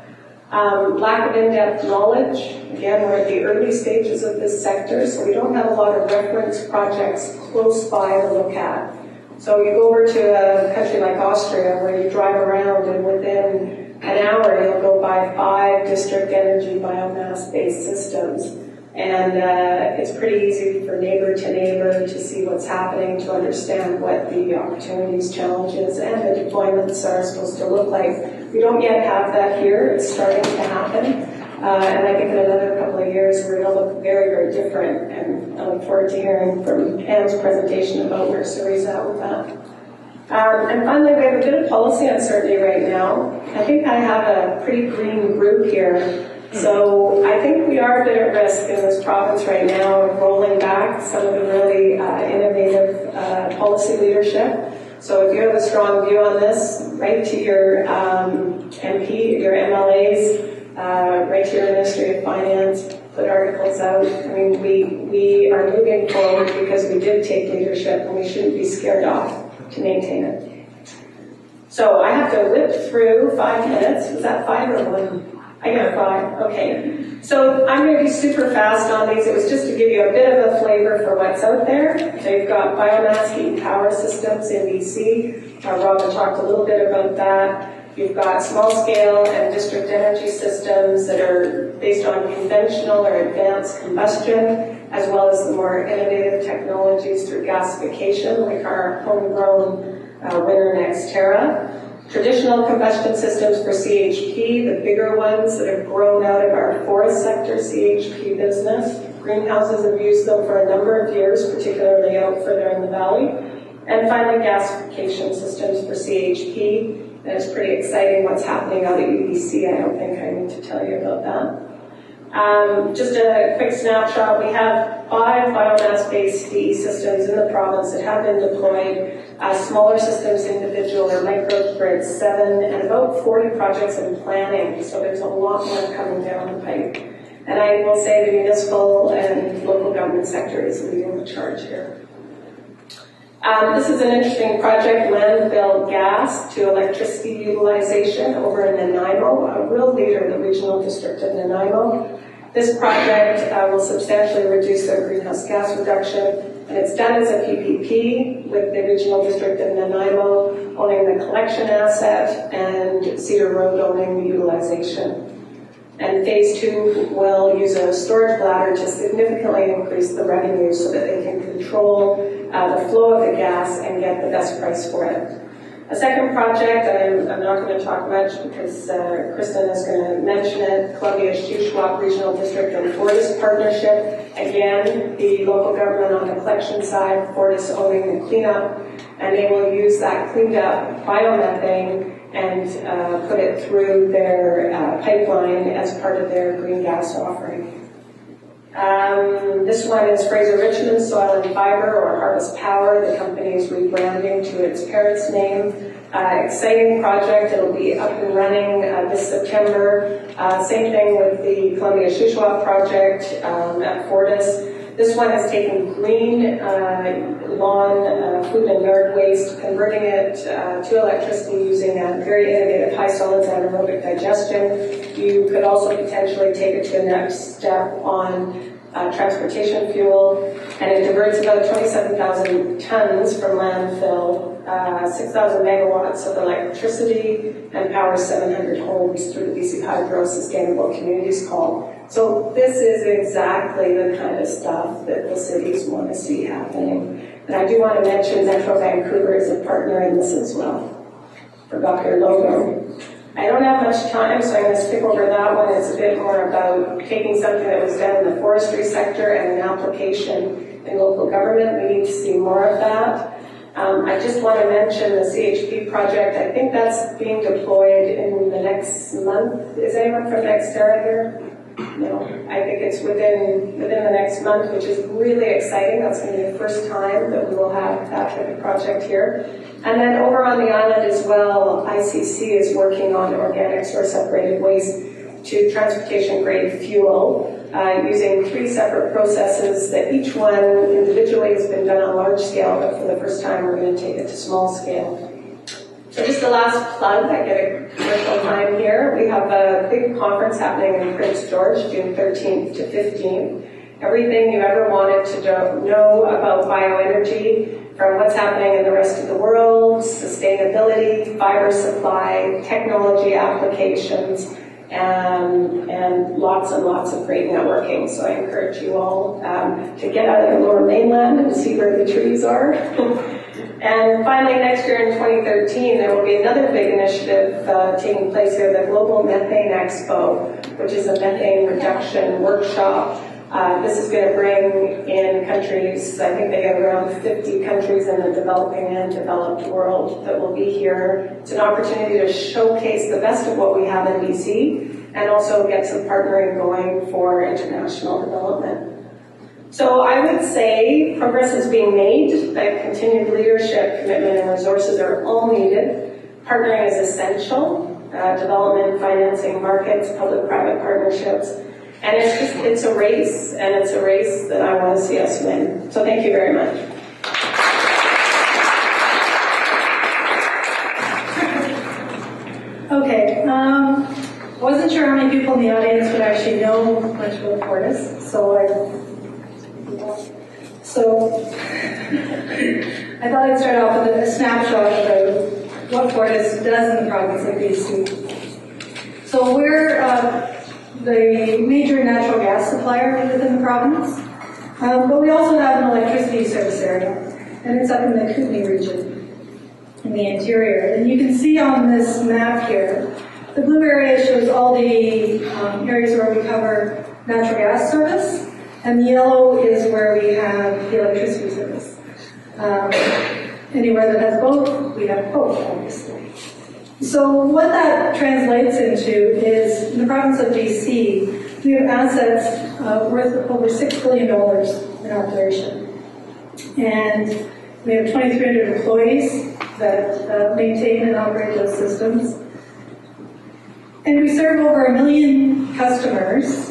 Speaker 3: Um, lack of in-depth knowledge. Again, we're at the early stages of this sector, so we don't have a lot of reference projects close by to look at. So you go over to a country like Austria where you drive around and within an hour you'll go by five district energy biomass-based systems. And uh, it's pretty easy for neighbor to neighbor to see what's happening, to understand what the opportunities, challenges, and the deployments are supposed to look like. We don't yet have that here. It's starting to happen. Uh, and I think in another couple of years, we're going to look very, very different. And I look forward to hearing from Anne's presentation about where Surrey's at with that. Um, and finally, we have a bit of policy uncertainty right now. I think I have a pretty green group here. So I think we are a bit at risk in this province right now of rolling back some of the really uh, innovative uh, policy leadership. So if you have a strong view on this, write to your um, MP, your MLAs, uh, write to your Ministry of Finance, put articles out. I mean, we, we are moving forward because we did take leadership and we shouldn't be scared off to maintain it. So I have to whip through five minutes. Was that five or one? I got five. Okay. So I'm going to be super fast on these. It was just to give you a bit of a flavor for what's out there. You've got biomass heat power systems in BC. Uh, Robyn talked a little bit about that. You've got small scale and district energy systems that are based on conventional or advanced combustion, as well as the more innovative technologies through gasification, like our homegrown uh, Winner Nexterra. Traditional combustion systems for CHP, the bigger ones that have grown out of our forest sector CHP business. Greenhouses have used them for a number of years, particularly out further in the valley. And finally, gasification systems for CHP. And it's pretty exciting what's happening out at UBC. I don't think I need to tell you about that. Um, just a quick snapshot, we have five biomass-based DE systems in the province that have been deployed, uh, smaller systems, individual or microgrids, seven, and about 40 projects in planning, so there's a lot more coming down the pipe. And I will say the municipal and local government sector is leading the charge here. Um, this is an interesting project, landfill gas to electricity utilization over in Nanaimo, a real leader in the regional district of Nanaimo. This project uh, will substantially reduce their greenhouse gas reduction, and it's done as a PPP with the regional district of Nanaimo owning the collection asset and Cedar Road owning the utilization. And phase two will use a storage bladder to significantly increase the revenue so that they can control uh, the flow of the gas and get the best price for it. A second project, I'm, I'm not going to talk much because uh, Kristen is going to mention it, Columbia Shuswap Regional District and Fortis Partnership. Again, the local government on the collection side, Fortis owning the cleanup, and they will use that cleaned up biomethane and uh, put it through their uh, pipeline as part of their green gas offering. Um, this one is Fraser Richmond Soil and Fiber or Harvest Power. The company is rebranding to its parent's name. Uh, exciting project. It'll be up and running uh, this September. Uh, same thing with the Columbia Shuswap project um, at Fortis. This one is taking green uh, lawn, uh, food and yard waste, converting it uh, to electricity using a very innovative high solids anaerobic digestion. You could also potentially take it to the next step on uh, transportation fuel, and it diverts about 27,000 tons from landfill, uh, 6,000 megawatts of electricity, and powers 700 homes through the BC Hydro Sustainable Communities Call. So this is exactly the kind of stuff that the cities want to see happening. And I do want to mention Metro Vancouver is a partner in this as well. Forgot their logo. I don't have much time, so I'm going to skip over that one. It's a bit more about taking something that was done in the forestry sector and an application in local government. We need to see more of that. Um, I just want to mention the CHP project. I think that's being deployed in the next month. Is anyone from Nexterra here? know, I think it's within, within the next month, which is really exciting. That's going to be the first time that we will have that type of project here. And then over on the island as well, ICC is working on organic or separated waste to transportation grade fuel uh, using three separate processes that each one individually has been done on large scale, but for the first time we're going to take it to small scale. So just the last plug, I get a commercial time here. We have a big conference happening in Prince George, June 13th to 15th. Everything you ever wanted to know about bioenergy, from what's happening in the rest of the world, sustainability, fiber supply, technology applications, and, and lots and lots of great networking. So I encourage you all um, to get out of the lower mainland and see where the trees are. [laughs] And finally, next year in 2013, there will be another big initiative uh, taking place here, the Global Methane Expo, which is a methane reduction workshop. Uh, this is going to bring in countries, I think they have around 50 countries in the developing and developed world that will be here. It's an opportunity to showcase the best of what we have in BC and also get some partnering going for international development. So I would say progress is being made, that continued leadership, commitment, and resources are all needed. Partnering is essential, uh, development, financing, markets, public-private partnerships. And it's just, it's a race, and it's a race that I want to see us win. So thank you very much. [laughs]
Speaker 4: Okay, um, wasn't sure how many people in the audience would actually know much about Fortis, so I so [laughs] I thought I'd start off with a snapshot of what Fortis does in the province of BC. So we're uh, the major natural gas supplier within the province, um, but we also have an electricity service area, and it's up in the Kootenay region in the interior. And you can see on this map here, the blue area shows all the um, areas where we cover natural gas service, and the yellow is where we have the electricity service. Um, anywhere that has both, we have both, obviously. So what that translates into is, in the province of BC, we have assets uh, worth over $6 billion in operation. And we have 2,300 employees that uh, maintain and operate those systems. And we serve over a million customers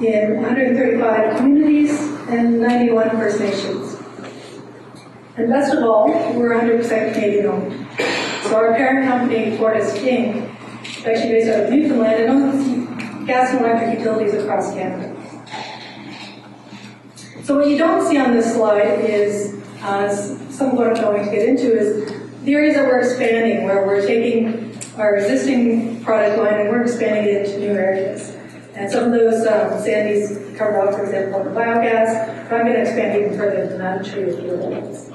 Speaker 4: in 135 communities and 91 First Nations. And best of all, we're 100% Canadian owned. So our parent company, Fortis Inc., is actually based out of Newfoundland and owns gas and electric utilities across Canada. So what you don't see on this slide is, uh, some of what I'm going to get into is the areas that we're expanding, where we're taking our existing product line and we're expanding it into new areas. And some of those, um, Sandy's covered off, for example, on the biogas, but I'm going to expand even further than that and show you the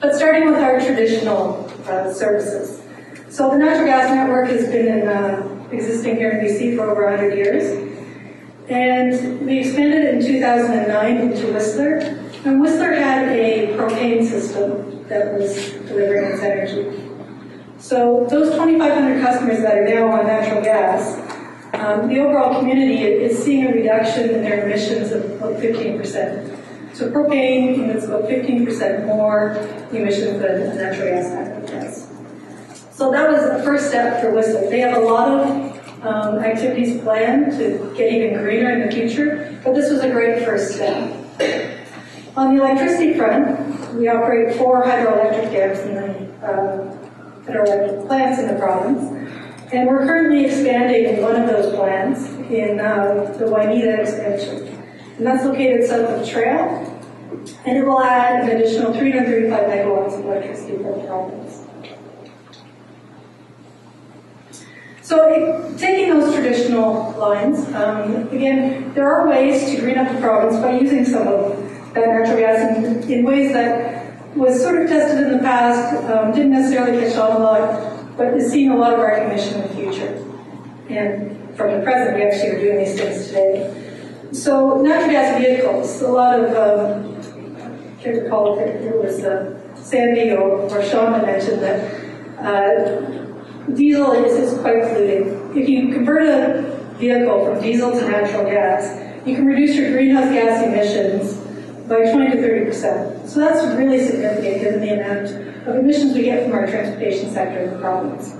Speaker 4: But starting with our traditional uh, services. So the natural gas network has been in, uh, existing here in BC for over 100 years. And we expanded in 2009 into Whistler. And Whistler had a propane system that was delivering its energy. So those 2,500 customers that are now on natural gas um, the overall community is seeing a reduction in their emissions of about 15%. So propane emits about 15% more emissions than natural gas. So that was the first step for Whistler. They have a lot of um, activities planned to get even greener in the future, but this was a great first step. On the electricity front, we operate four hydroelectric dams in the uh, hydroelectric plants in the province. And we're currently expanding one of those plants in uh, the Waneta expansion. And that's located south of Trail. And it will add an additional 335 megawatts of electricity for the province. So taking those traditional lines, um, again, there are ways to green up the province by using some of that natural gas in, in ways that was sort of tested in the past, um, didn't necessarily catch on a lot, but is seeing a lot of recognition in the future. And from the present, we actually are doing these things today. So natural gas vehicles, a lot of, um, Can't recall it was uh, Sandy or, or Shaun that mentioned that uh, diesel is, is quite polluting. If you convert a vehicle from diesel to natural gas, you can reduce your greenhouse gas emissions by 20 to 30 percent. So that's really significant given the amount of emissions we get from our transportation sector in the province.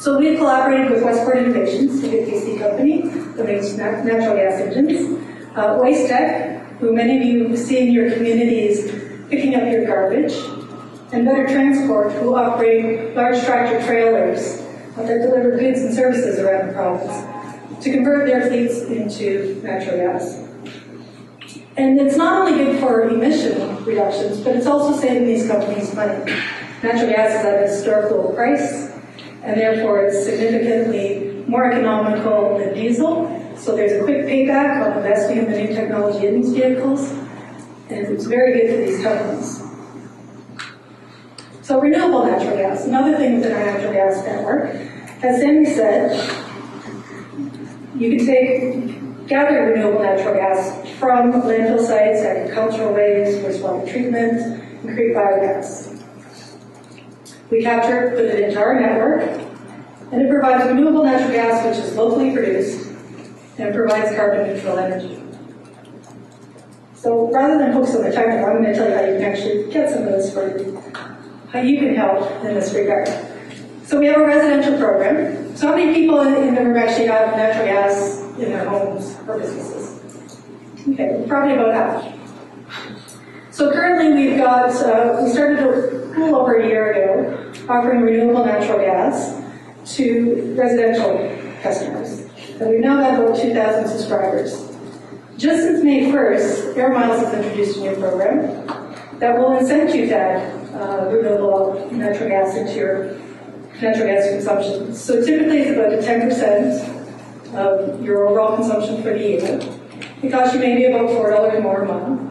Speaker 4: So we've collaborated with Westport Innovations, a BC company that makes nat- natural gas engines, uh, Waste Tech, who many of you see in your communities picking up your garbage, and Vedder Transport, who operate large tractor trailers that deliver goods and services around the province, to convert their fleets into natural gas. And it's not only good for emission reductions, but it's also saving these companies money. Natural gas is at a historic low price, and therefore it's significantly more economical than diesel. So there's a quick payback on investing in the new technology in these vehicles, and it's very good for these companies. So renewable natural gas, another thing within our natural gas network, as Sandy said, you can take, gather renewable natural gas from landfill sites, agricultural waste, wastewater treatment, and create biogas. We capture it, put it into our network, and it provides renewable natural gas which is locally produced and provides carbon neutral energy. So rather than focus on the technical, I'm going to tell you how you can actually get some of this for you, how you can help in this regard. So we have a residential program. So how many people in the room actually have natural gas in their homes or businesses? Okay, probably about half. So currently we've got, uh, we started a little over a year ago offering renewable natural gas to residential customers. And we've now got about 2,000 subscribers. Just since May 1st, Air Miles has introduced a new program that will incent you to add uh, renewable natural gas into your natural gas consumption. So typically it's about 10% of your overall consumption for the year. It costs you maybe about $4 more a month.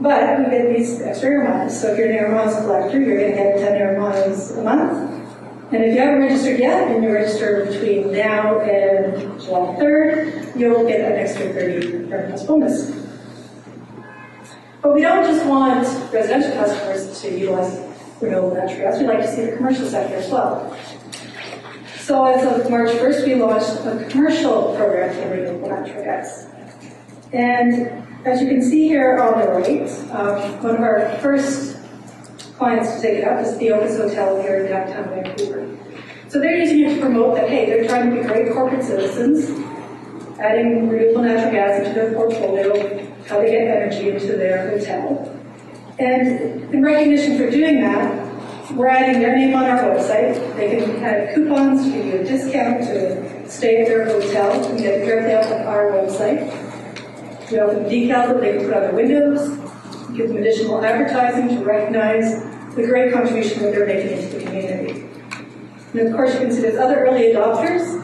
Speaker 4: But you get these extra air miles. So if you're an air miles collector, you're going to get 10 air miles a month. And if you haven't registered yet, and you register between now and July 3rd, you'll get an extra 30 air miles bonus. But we don't just want residential customers to utilize renewable natural gas, we'd like to see the commercial sector as well. So as of March 1st, we launched a commercial program for renewable natural gas. And as you can see here on the right, um, one of our first clients to take it up is the Opus Hotel here in downtown Vancouver. So they're using it to promote that, hey, they're trying to be great corporate citizens, adding renewable natural gas into their portfolio, how they get energy into their hotel. And in recognition for doing that, we're adding their name on our website. They can have coupons to give you a discount to stay at their hotel and get directly off of our website. We have them decals that they can put on their windows, give them additional advertising to recognize the great contribution that they're making into the community. And of course, you can see there's other early adopters,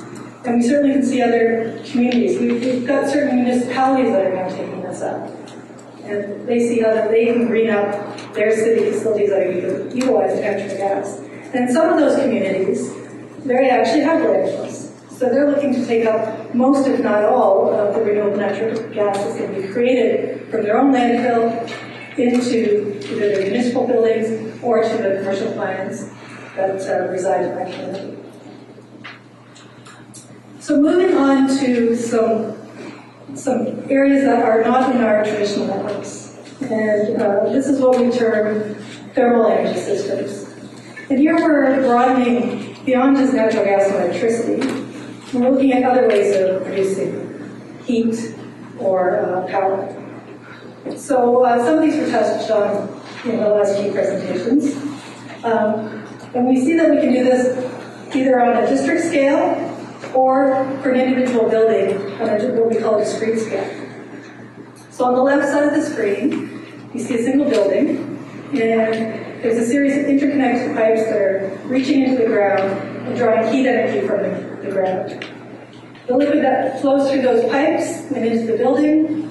Speaker 4: and we certainly can see other communities. We've, we've got certain municipalities that are now taking this up. And they see how that they can green up their city facilities that are util- utilizing natural gas. And some of those communities, they actually have landfills. So they're looking to take up most, if not all, of the renewable natural gas that's going to be created from their own landfill into either the municipal buildings or to the commercial clients that uh, reside in that community. So moving on to some some areas that are not in our traditional networks. And uh, this is what we term thermal energy systems. And here we're broadening beyond just natural gas and electricity. We're looking at other ways of producing heat or uh, power. So uh, some of these were touched on in the last few presentations. Um, and we see that we can do this either on a district scale or for an individual building on a, what we call a discrete scale. So on the left side of the screen, you see a single building, and there's a series of interconnected pipes that are reaching into the ground and drawing heat energy from the, the ground. The liquid that flows through those pipes and into the building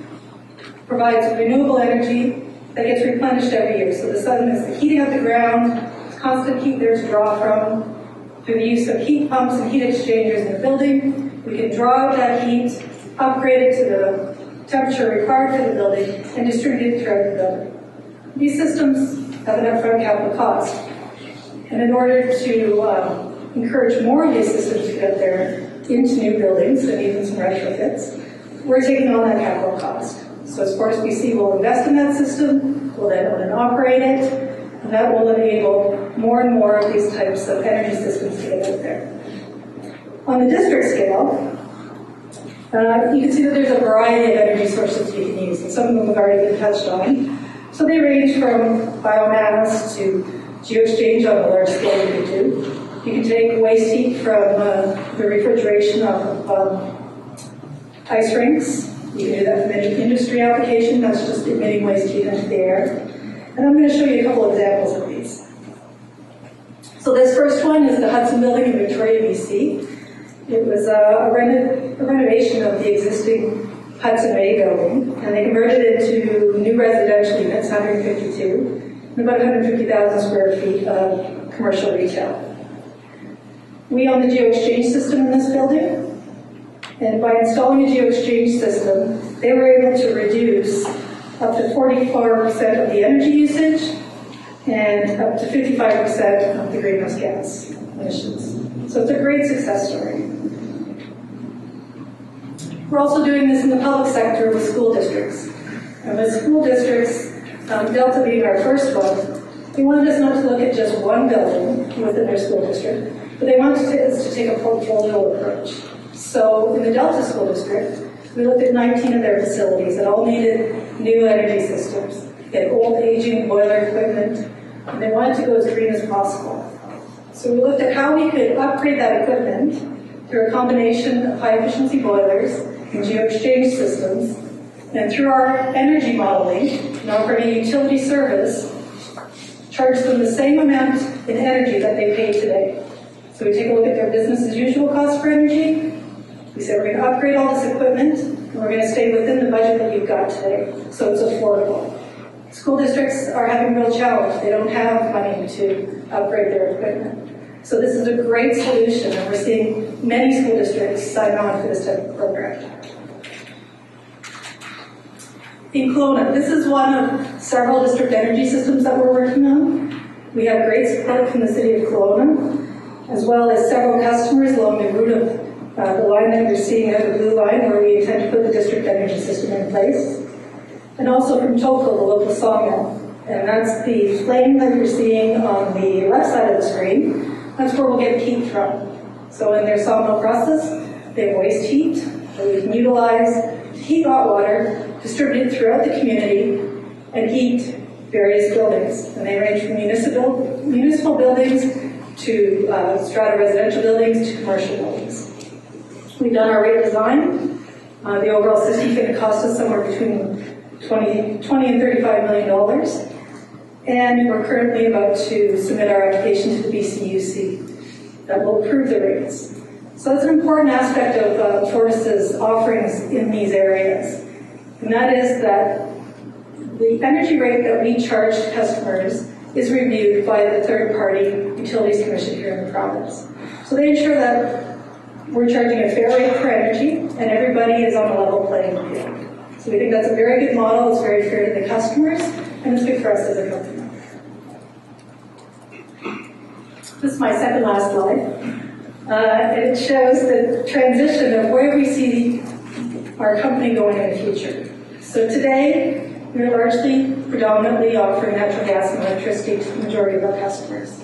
Speaker 4: provides renewable energy that gets replenished every year. So the sun is the heating of the ground, constant heat there to draw from, through the use of heat pumps and heat exchangers in the building, we can draw that heat, upgrade it to the temperature required for the building, and distribute it throughout the building. These systems have an upfront capital cost. And in order to um, encourage more of these systems to get there, into new buildings and even some retrofits, we're taking on that capital cost. So as Fortis BC will invest in that system, we'll then own and operate it, and that will enable more and more of these types of energy systems to get out there. On the district scale, uh, you can see that there's a variety of energy sources you can use, and some of them have already been touched on. So they range from biomass to geoexchange on a large scale you can do. You can take waste heat from uh, the refrigeration of um, ice rinks. You can do that from any industry application, that's just emitting waste heat into the air. And I'm going to show you a couple examples of these. So this first one is the Hudson Building in Victoria, BC. It was uh, a, reno- a renovation of the existing Hudson Bay building, and they converted it to new residential units, 152, and about 150,000 square feet of commercial retail. We own the geo-exchange system in this building, and by installing a geo-exchange system, they were able to reduce up to 44% of the energy usage and up to 55% of the greenhouse gas emissions. So it's a great success story. We're also doing this in the public sector with school districts. And with school districts, um, Delta being our first one, they wanted us not to look at just one building within their school district, but they wanted us to take a portfolio approach. So in the Delta School District, we looked at 19 of their facilities that all needed new energy systems. They had old aging boiler equipment, and they wanted to go as green as possible. So we looked at how we could upgrade that equipment through a combination of high efficiency boilers and geo-exchange systems, and through our energy modeling and offering utility service, charge them the same amount in energy that they pay today. So we take a look at their business as usual cost for energy. We say we're going to upgrade all this equipment, and we're going to stay within the budget that you've got today, so it's affordable. School districts are having real challenge. They don't have money to upgrade their equipment. So this is a great solution, and we're seeing many school districts sign on for this type of program. In Kelowna, this is one of several district energy systems that we're working on. We have great support from the city of Kelowna, as well as several customers along the route of uh, the line that you're seeing there, the blue line, where we intend to put the district energy system in place. And also from Tolko, the local sawmill. And that's the flame that you're seeing on the left side of the screen. That's where we'll get heat from. So in their sawmill process, they have waste heat that we can utilize heat hot water, distribute throughout the community, and heat various buildings. And they range from municipal, municipal buildings to uh, strata residential buildings to commercial buildings. We've done our rate design. Uh, the overall system is going to cost us somewhere between 20, 20 and 35 million dollars. And we're currently about to submit our application to the BCUC that will approve the rates. So that's an important aspect of uh, offerings in these areas. And that is that the energy rate that we charge to customers is reviewed by the third party utilities commission here in the province. So they ensure that we're charging a fair rate for energy and everybody is on a level playing field. So we think that's a very good model, it's very fair to the customers, and it's good for us as a company. This is my second last slide. Uh, it shows the transition of where we see our company going in the future. So today, we're largely predominantly offering natural gas and electricity to the majority of our customers.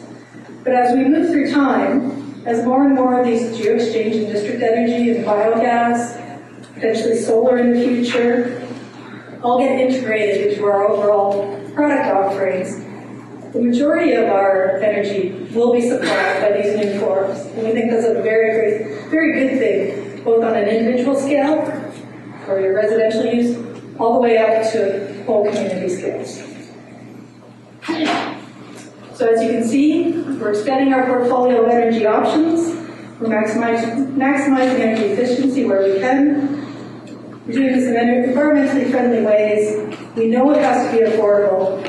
Speaker 4: But as we move through time, as more and more of these geo-exchange and district energy and biogas, potentially solar in the future, all get integrated into our overall product offerings, the majority of our energy will be supplied by these new forms. And we think that's a very, very, very good thing, both on an individual scale, for your residential use, all the way up to whole community scales. So as you can see, we're expanding our portfolio of energy options. We're maximizing, maximizing energy efficiency where we can. We're doing this in environmentally friendly ways. We know it has to be affordable.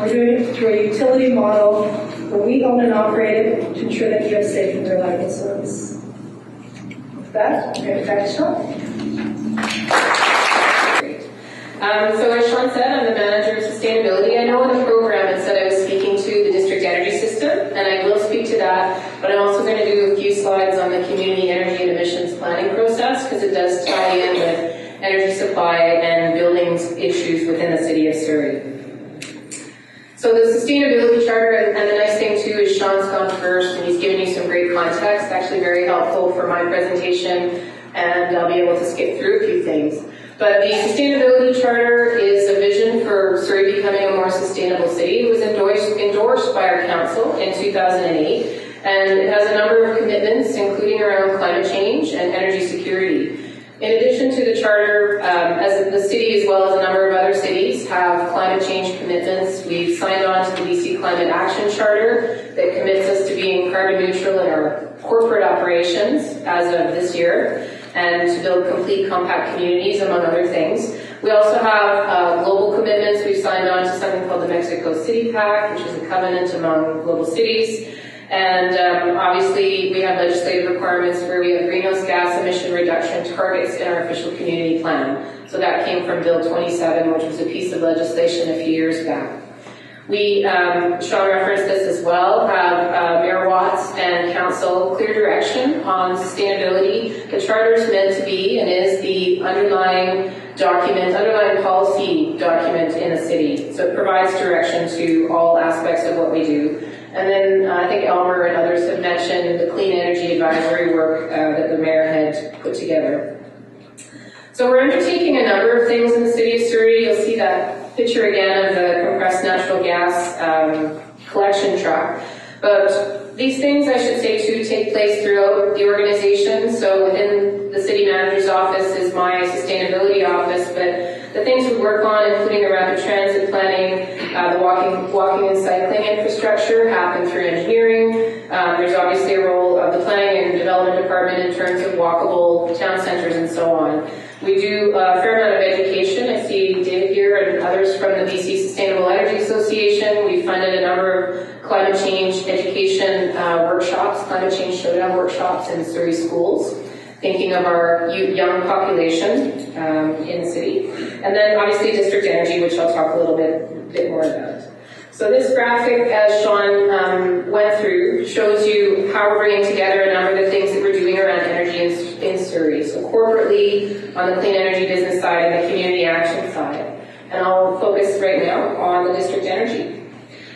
Speaker 4: We're doing it through a utility model where we own and operate it to ensure that you have safe and reliable service. With that, I'm going to back to Shaun.
Speaker 5: Um, so as Shaun said, I'm the manager of sustainability. I know the program it said I was speaking to the district energy system, and I will speak to that, but I'm also going to do a few slides on the community energy and emissions planning process because it does tie in with energy supply and buildings issues within the city of Surrey. So the sustainability charter, and and the nice thing too is Shaun's gone first and he's given you some great context, actually very helpful for my presentation, and I'll be able to skip through a few things. But the sustainability charter is a vision for Surrey becoming a more sustainable city. It was endorsed, endorsed by our council in 2008, and it has a number of commitments, including around climate change and energy security. In addition to the charter, um, as the city as well as a number of other cities have climate change commitments, we've signed on to the BC Climate Action Charter that commits us to being carbon neutral in our corporate operations as of this year and to build complete compact communities, among other things. We also have uh, global commitments. We've signed on to something called the Mexico City Pact, which is a covenant among global cities. And um, obviously, we have legislative requirements where we have greenhouse gas emission reduction targets in our official community plan. So that came from Bill 27, which was a piece of legislation a few years back. We, um, Shaun referenced this as well, have uh, Mayor Watts and Council clear direction on sustainability. The charter is meant to be and is the underlying document, underlying policy document in the city. So it provides direction to all aspects of what we do. And then uh, I think Elmer and others have mentioned the clean energy advisory work uh, that the mayor had put together. So we're undertaking a number of things in the city of Surrey. You'll see that picture again of the compressed natural gas um, collection truck. But these things, I should say, too, take place throughout the organization. So within the city manager's office is my sustainability office, but the things we work on, including around the transit planning, uh, the walking, walking and cycling infrastructure, happen through engineering. Um, there's obviously a role of the planning and development department in terms of walkable town centers and so on. We do a fair amount of education. I see David here and others from the Energy Association. We funded a number of climate change education uh, workshops, climate change showdown workshops in Surrey schools, thinking of our young population um, in the city. And then obviously district energy, which I'll talk a little bit, bit more about. So this graphic, as Shaun um, went through, shows you how we're bringing together a number of the things that we're doing around energy in, in Surrey. So corporately, on the clean energy business side and the community action side. And I'll focus right now on the district energy.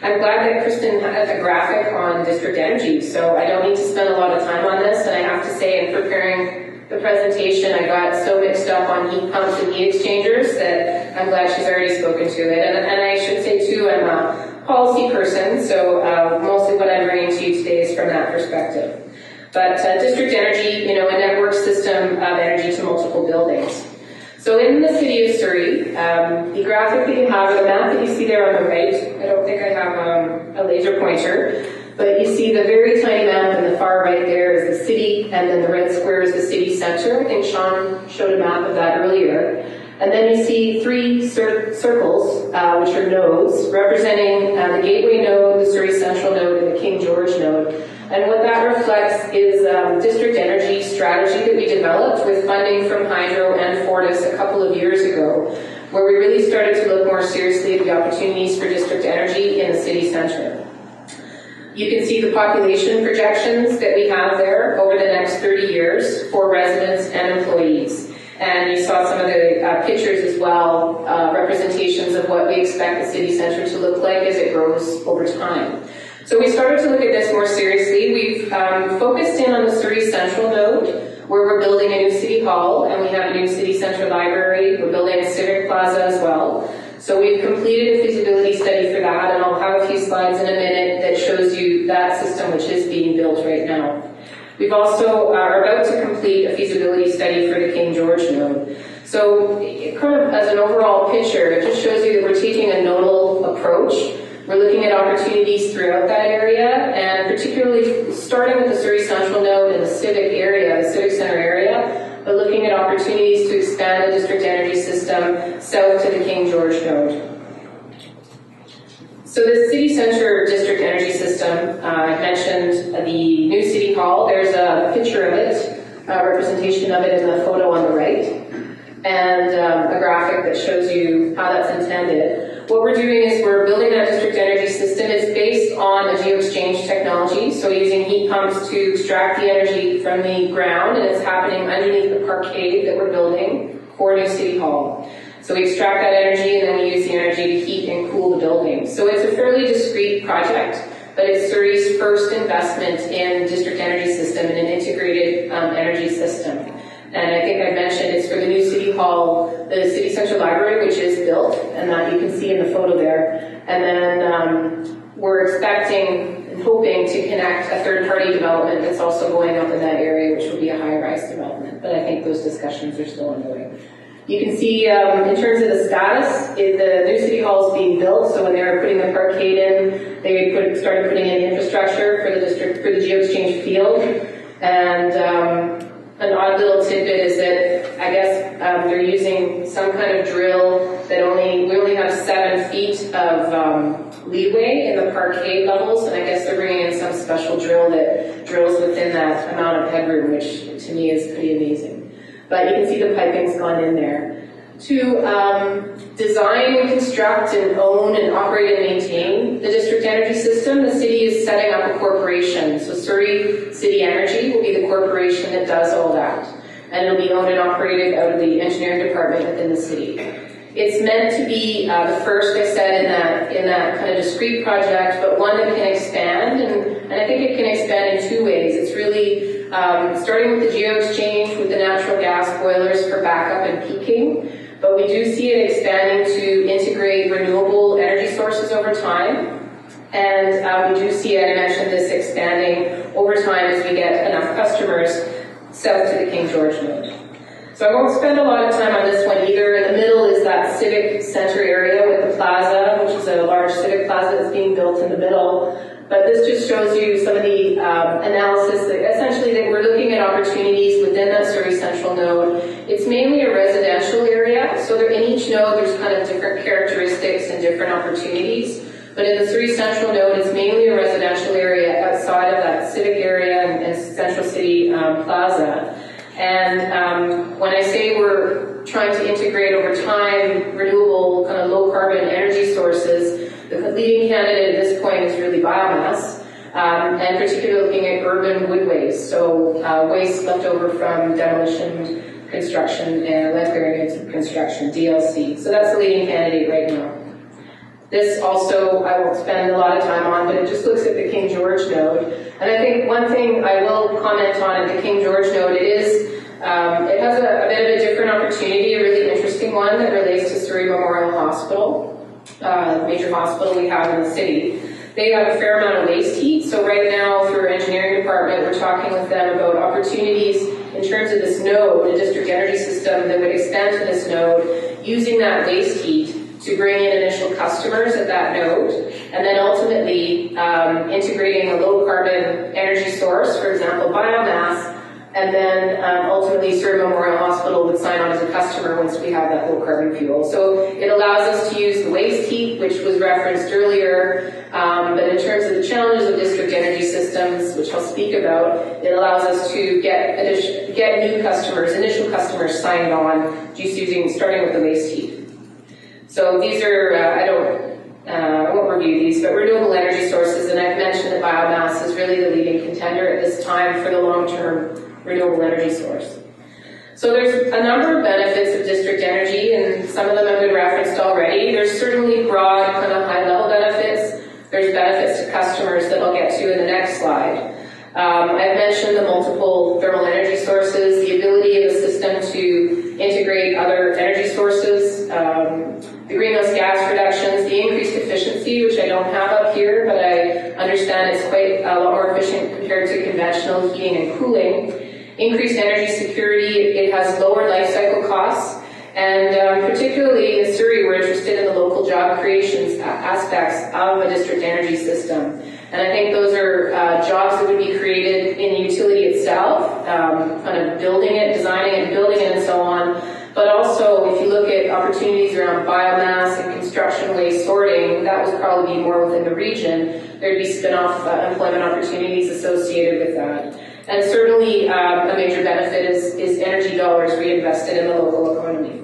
Speaker 5: I'm glad that Kristen had a graphic on district energy, so I don't need to spend a lot of time on this. And I have to say, in preparing the presentation, I got so mixed up on heat pumps and heat exchangers that I'm glad she's already spoken to it. And, and I should say too, I'm a policy person, so uh, mostly what I'm bringing to you today is from that perspective. But uh, district energy, you know, a network system of energy to multiple buildings. So in the city of Surrey, um, the graphic that you have, the map that you see there on the right, I don't think I have um, a laser pointer, but you see the very tiny map in the far right there is the city, and then the red square is the city center. I think Shaun showed a map of that earlier. And then you see three cir- circles, uh, which are nodes, representing uh, the Gateway node, the Surrey Central node, and the King George node. And what that reflects is um, district energy strategy that we developed with funding from Hydro and Fortis a couple of years ago, where we really started to look more seriously at the opportunities for district energy in the city centre. You can see the population projections that we have there over the next 30 years for residents and employees. And you saw some of the uh, pictures as well, uh, representations of what we expect the city centre to look like as it grows over time. So we started to look at this more seriously. We've um, focused in on the Surrey Central node, where we're building a new city hall, and we have a new city centre library. We're building a civic plaza as well. So we've completed a feasibility study for that, and I'll have a few slides in a minute that shows you that system which is being built right now. We've also uh, are about to complete a feasibility study for the King George node. So kind of as an overall picture, it just shows you that we're taking a nodal approach. We're looking at opportunities throughout that area, and particularly starting with the Surrey Central node and the civic area, the civic center area, but looking at opportunities to expand the district energy system south to the King George node. So the city center district energy system, uh, I mentioned the new city hall. There's a picture of it, a representation of it in the photo on the right, and um, a graphic that shows you how that's intended. What we're doing is we're building that district energy system. It's based on a geoexchange exchange technology, so using heat pumps to extract the energy from the ground, and it's happening underneath the parkade that we're building for New City Hall. So we extract that energy and then we use the energy to heat and cool the building. So it's a fairly discrete project, but it's Surrey's first investment in district energy system and an integrated um, energy system. And I think I mentioned it's for the new City Hall, the City Central Library, which is built, and that you can see in the photo there. And then um, we're expecting and hoping to connect a third-party development that's also going up in that area, which will be a high-rise development. But I think those discussions are still ongoing. You can see um, in terms of the status, the new city hall is being built. So when they were putting the parkade in, they put, started putting in infrastructure for the district for the GeoExchange field. And um, an odd little tidbit is that I guess um, they're using some kind of drill that only we only have seven feet of um, leeway in the parkade levels, and I guess they're bringing in some special drill that drills within that amount of headroom, which to me is pretty amazing. But you can see the piping's gone in there. To um, design and construct and own and operate and maintain the district energy system, the city is setting up a corporation. So Surrey City Energy will be the corporation that does all that. And it'll be owned and operated out of the engineering department within the city. It's meant to be uh, the first, I said, in that in that kind of discrete project, but one that can expand, and, and I think it can expand in two ways. It's really um, starting with the geo-exchange with the natural gas boilers for backup and peaking, but we do see it expanding to integrate renewable energy sources over time. And uh, we do see, I mentioned this expanding over time as we get enough customers south to the King George node. So I won't spend a lot of time on this one either. In the middle is that civic center area with the plaza, which is a large civic plaza that's being built in the middle. But this just shows you some of the um, analysis that essentially that we're looking at opportunities within that Surrey Central node. It's mainly a residential area, so there, in each node there's kind of different characteristics and different opportunities. But in the Surrey Central node, it's mainly a residential area outside of that civic area and, and Central City um, Plaza. And um, when I say we're trying to integrate over time renewable, kind of low carbon energy sources, the leading candidate at this point is really biomass, um, and particularly looking at urban wood waste, so uh, waste left over from demolition, construction, and land clearing construction, DLC. So that's the leading candidate right now. This also I won't spend a lot of time on, but it just looks at the King George node. And I think one thing I will comment on at the King George node, it is, um, it has a, a, bit of a different opportunity, a really interesting one that relates to Surrey Memorial Hospital, uh, major hospital we have in the city. They have a fair amount of waste heat, so right now through our engineering department, we're talking with them about opportunities in terms of this node, the district energy system that would extend to this node, using that waste heat to bring in initial customers at that node, and then ultimately um, integrating a low carbon energy source, for example, biomass, and then um, ultimately Surrey Memorial Hospital would sign on as a customer once we have that low carbon fuel. So it allows us to use the waste heat, which was referenced earlier, um, but in terms of the challenges of district energy systems, which I'll speak about, it allows us to get get new customers, initial customers signed on, just using starting with the waste heat. So these are, uh, I don't, uh, I won't review these, but renewable energy sources, and I've mentioned that biomass is really the leading contender at this time for the long-term renewable energy source. So there's a number of benefits of district energy, and some of them have been referenced already. There's certainly broad, kind of high-level benefits. There's benefits to customers that I'll get to in the next slide. Um, I've mentioned the multiple thermal energy sources, the ability of the system to integrate other energy sources, um, the greenhouse gas reductions, the increased efficiency, which I don't have up here, but I understand it's quite a lot more efficient compared to conventional heating and cooling. Increased energy security, it has lower life cycle costs, and um, particularly in Surrey, we're interested in the local job creation aspects of a district energy system. And I think those are uh, jobs that would be created in the utility itself, um, kind of building it, designing it, building it, and so on. But also, if you look at opportunities around biomass and construction waste sorting, that would probably be more within the region. There'd be spin-off uh, employment opportunities associated with that. And certainly, um, a major benefit is, is energy dollars reinvested in the local economy.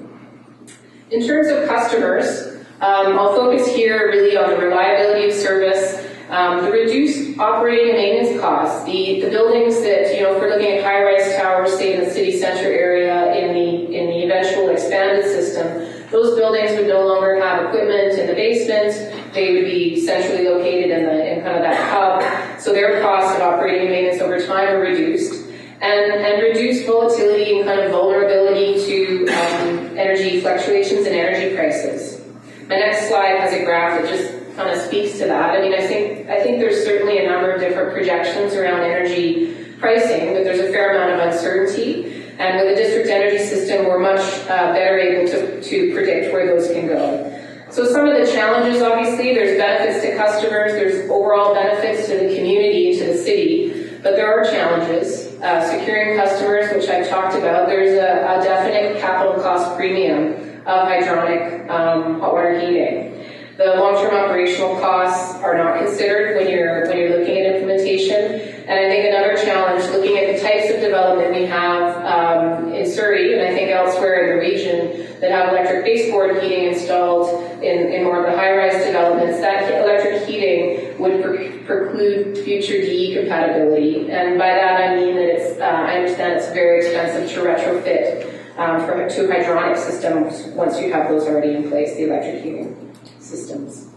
Speaker 5: In terms of customers, um, I'll focus here really on the reliability of service, Um, the reduced operating and maintenance costs, the, the buildings that, you know, if we're looking at high-rise towers, say in the city center area in the, in the eventual expanded system, those buildings would no longer have equipment in the basement, they would be centrally located in the, in kind of that hub, so their costs of operating and maintenance over time are reduced. And, and reduced volatility and kind of vulnerability to um, energy fluctuations and energy prices. My next slide has a graph that just kind of speaks to that. I mean, I think I think there's certainly a number of different projections around energy pricing, but there's a fair amount of uncertainty. And with a district energy system, we're much uh, better able to, to predict where those can go. So some of the challenges, obviously, there's benefits to customers, there's overall benefits to the community, to the city, but there are challenges. Uh, securing customers, which I've talked about, there's a, a definite capital cost premium of hydronic um, hot water heating. The long-term operational costs are not considered when you're when you're looking at implementation. And I think another challenge, looking at the types of development we have um, in Surrey and I think elsewhere in the region that have electric baseboard heating installed in, in more of the high-rise developments, that electric heating would pre- preclude future DE compatibility. And by that I mean that it's, uh, I understand it's very expensive to retrofit um, for, to hydronic systems once you have those already in place, the electric heating systems.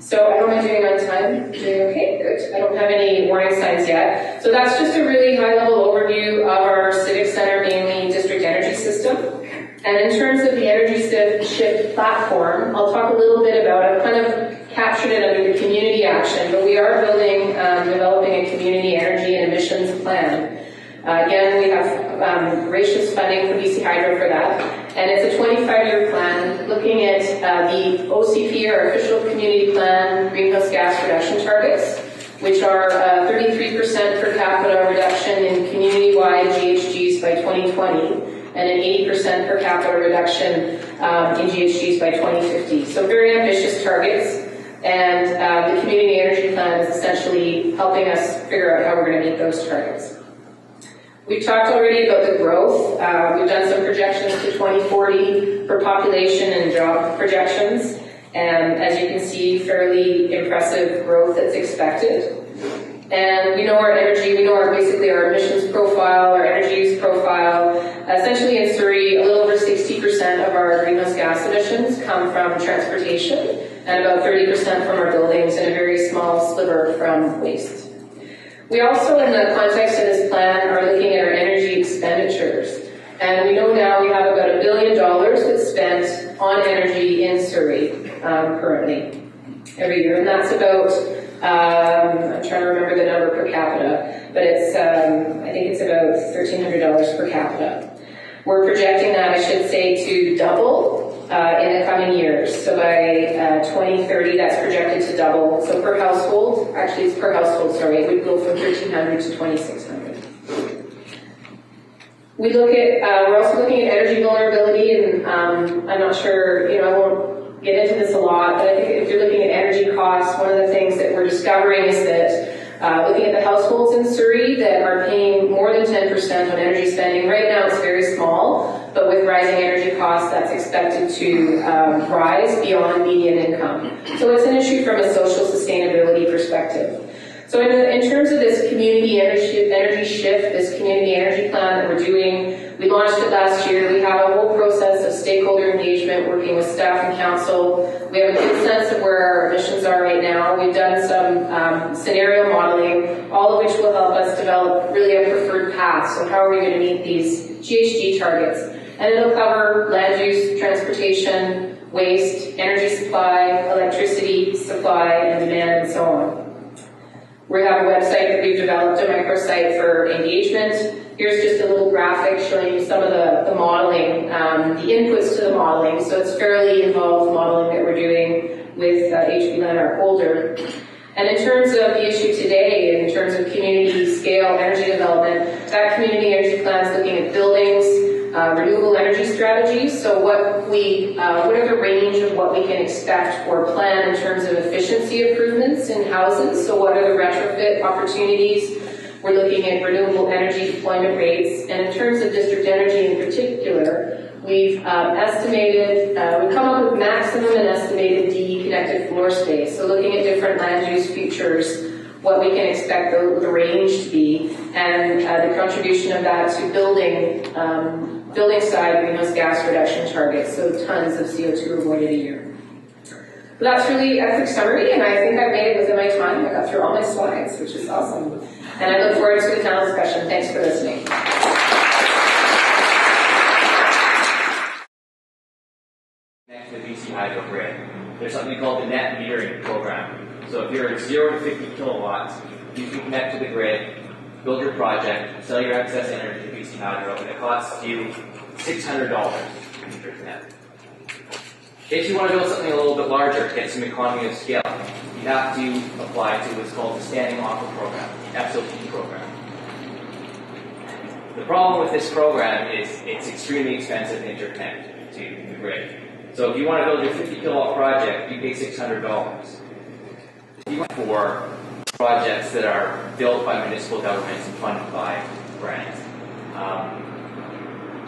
Speaker 5: So how am I doing on time? Doing okay? Good. I don't have any warning signs yet. So that's just a really high-level overview of our Civic Center, mainly system. And in terms of the Energy Shift platform, I'll talk a little bit about, I've kind of captured it under the community action, but we are building, um, developing a community energy and emissions plan. Uh, again, we have um, gracious funding from BC Hydro for that, and it's a 25-year plan looking at uh, the OCP, or Official Community Plan, greenhouse gas reduction targets, which are uh, 33% per capita reduction in community-wide GHGs by 2020 and an 80% per capita reduction um, in GHGs by 2050. So very ambitious targets, and uh, the community energy plan is essentially helping us figure out how we're going to meet those targets. We've talked already about the growth. Uh, we've done some projections to 2040 for population and job projections, and as you can see, fairly impressive growth that's expected. And we know our energy, we know our basically our emissions profile, our energy use profile. Essentially in Surrey, a little over 60% of our greenhouse gas emissions come from transportation and about 30% from our buildings and a very small sliver from waste. We also, in the context of this plan, are looking at our energy expenditures. And we know now we have about a billion dollars that's spent on energy in Surrey um, currently every year. And that's about, um, I'm trying to remember the number per capita, but it's, um, I think it's about $1,300 per capita. We're projecting that, I should say, to double uh, in the coming years. So by uh, 2030, that's projected to double. So per household, actually it's per household, sorry, it would go from 1,300 to 2,600. We look at, uh, we're also looking at energy vulnerability, and um, I'm not sure, you know, I won't get into this a lot, but I think if you're looking at energy costs, one of the things that we're discovering is that uh, looking at the households in Surrey that are paying more than 10% on energy spending, right now it's very small, but with rising energy costs, that's expected to um, rise beyond median income. So it's an issue from a social sustainability perspective. So in, in terms of this community energy, energy shift, this community energy plan that we're doing, we launched it last year. We have a whole process of stakeholder engagement, working with staff and council. We have a good sense of where our emissions are right now. We've done some um, scenario modeling, all of which will help us develop really a preferred path. So how are we going to meet these GHG targets? And it'll cover land use, transportation, waste, energy supply, electricity supply, and demand, and so on. We have a website that we've developed, a microsite for engagement. Here's just a little graphic showing you some of the, the modeling, um, the inputs to the modeling. So it's fairly involved modeling that we're doing with uh, HB Lanarc Golder. And in terms of the issue today, in terms of community scale energy development, that community energy plan is looking at buildings, uh, renewable energy strategies. So what we, uh, what are the range of what we can expect or plan in terms of efficiency improvements in houses? So what are the retrofit opportunities? We're looking at renewable energy deployment rates. And in terms of district energy in particular, we've um, estimated, uh, we've come up with maximum and estimated DE connected floor space. So looking at different land use futures, what we can expect the, the range to be, and uh, the contribution of that to building um, building side greenhouse gas reduction targets, so tons of CO2 avoided a year. But that's really a quick summary, and I think I made it within my time. I got through all my slides, which is awesome. And I look forward to the panel discussion. Thanks for listening.
Speaker 6: Hydro grid. There's something called the net metering program. So if you're at zero to 50 kilowatts, you can connect to the grid, build your project, sell your excess energy to BC Hydro, and it costs you $600 to interconnect. If you want to build something a little bit larger, to get some economy of scale, you have to apply to what's called the Standing Offer Program, SOP program. The problem with this program is it's extremely expensive to interconnect to the grid. So if you want to build your 50 kilowatt project, you pay $600. If you want for projects that are built by municipal governments and funded by grants. Um,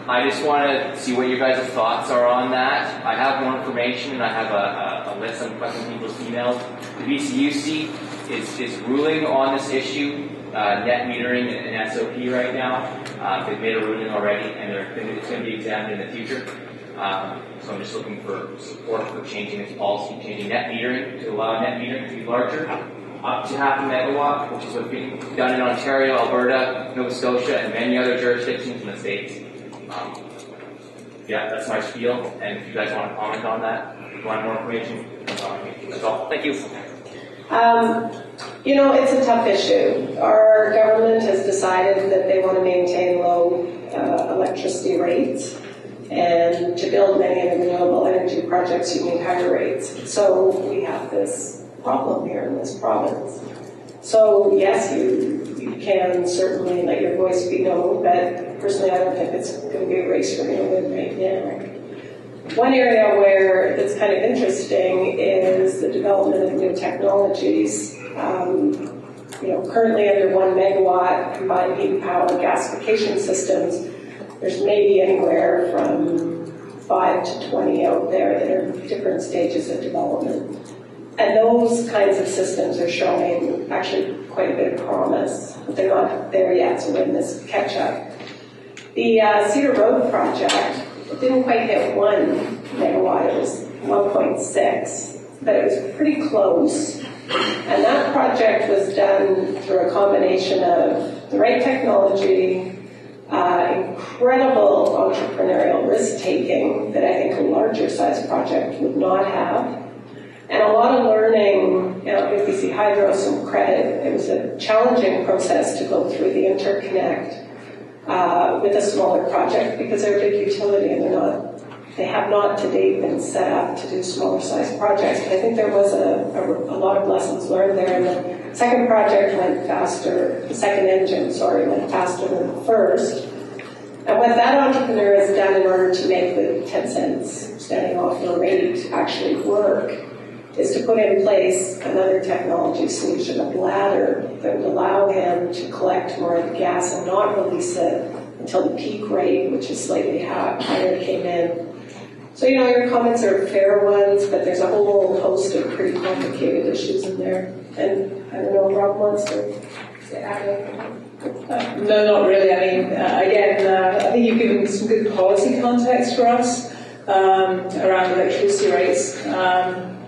Speaker 6: I just want to see what your guys' thoughts are on that. I have more information and I have a, a, a list of collecting people's emails. The BCUC is, is ruling on this issue, uh, net metering and, SOP right now. Uh, they've made a ruling already and they're, it's going to be examined in the future. Um, so I'm just looking for support for changing this policy, changing net metering to allow net metering to be larger, up to half a megawatt, which is what's being done in Ontario, Alberta, Nova Scotia, and many other jurisdictions in the states. Um, yeah, that's my spiel, and if you guys want to comment on that, if you want more information, that's all. Thank you.
Speaker 3: Um, you know, it's a tough issue. Our government has decided that they want to maintain low uh, electricity rates. And to build many of the renewable energy projects, you need higher rates. So we have this problem here in this province. So yes, you, you can certainly let your voice be known, but personally I don't think it's going to be a race we're going to win right now. One area where it's kind of interesting is the development of new technologies. Um, you know, currently under one megawatt combined heat power gasification systems, there's maybe anywhere from five to 20 out there that are different stages of development. And those kinds of systems are showing actually quite a bit of promise, they're not there yet, so we're in this catch up. The uh, Cedar Road project didn't quite hit one megawatt, it was 1.6, but it was pretty close. And that project was done through a combination of the right technology, uh, incredible entrepreneurial risk taking that I think a larger size project would not have. And a lot of learning, you know, if BC Hydro some credit, it was a challenging process to go through the interconnect uh, with a smaller project because they're a big utility and they're not, they have not to date been set up to do smaller size projects. But I think there was a, a, a lot of lessons learned there. And the second project went faster, the second engine, sorry, went faster than the first. And what that entrepreneur has done in order to make the 10 cents standing offer rate actually work is to put in place another technology solution, a bladder that would allow him to collect more of the gas and not release it until the peak rate, which is slightly higher, came in. So, you know, your comments are fair ones, but there's a whole host of pretty complicated issues in there. And I don't know if Rob wants to add anything.
Speaker 2: Uh, no, not really. I mean, uh, again, uh, I think you've given some good policy context for us um, around electricity rates. Um,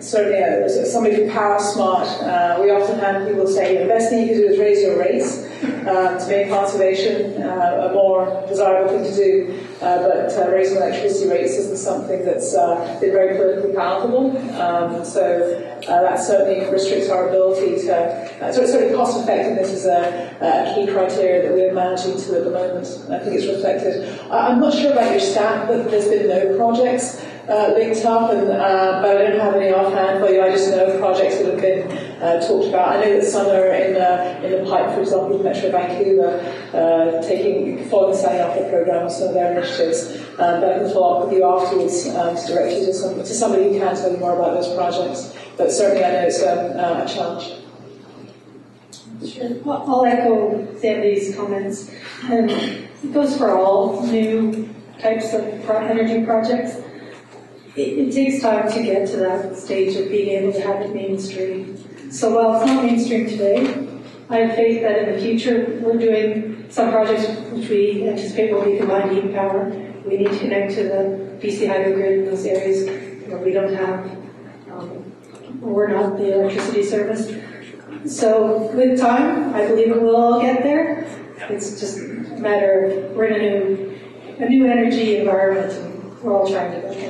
Speaker 2: certainly, uh, as somebody from Power Smart, uh, we often have people say the best thing you can do is raise your rates um, to make conservation uh, a more desirable thing to do. but raising electricity rates isn't something that's been very politically palatable. Um, so that certainly restricts our ability to. Uh, so certainly, cost effectiveness is a, a, key criteria that we're managing to at the moment. I think it's reflected. I'm not sure about your stat, but there's been no projects uh, linked up, and, uh, but I don't have any offhand for you. I just know projects that have been uh, talked about. I know that some are in the, in the pipe, for example, with Metro Vancouver, uh, taking following signing up the program of some of their initiatives. Um, but I can follow up with you afterwards um, to direct you to, some, to somebody who can tell you more about those projects. But certainly, I know it's um, uh, a challenge.
Speaker 4: Sure. I'll echo Sandy's comments. And it goes for all new types of energy projects it, takes time to get to that stage of being able to have it mainstream. So while it's not mainstream today, I have faith that in the future, we're doing some projects which we anticipate will be combined heat power. We need to connect to the BC Hydro grid in those areas where we don't have, um, we're not the electricity service. So with time, I believe it will all get there. It's just a matter of, we're in a new, a new energy environment and we're all trying to get there.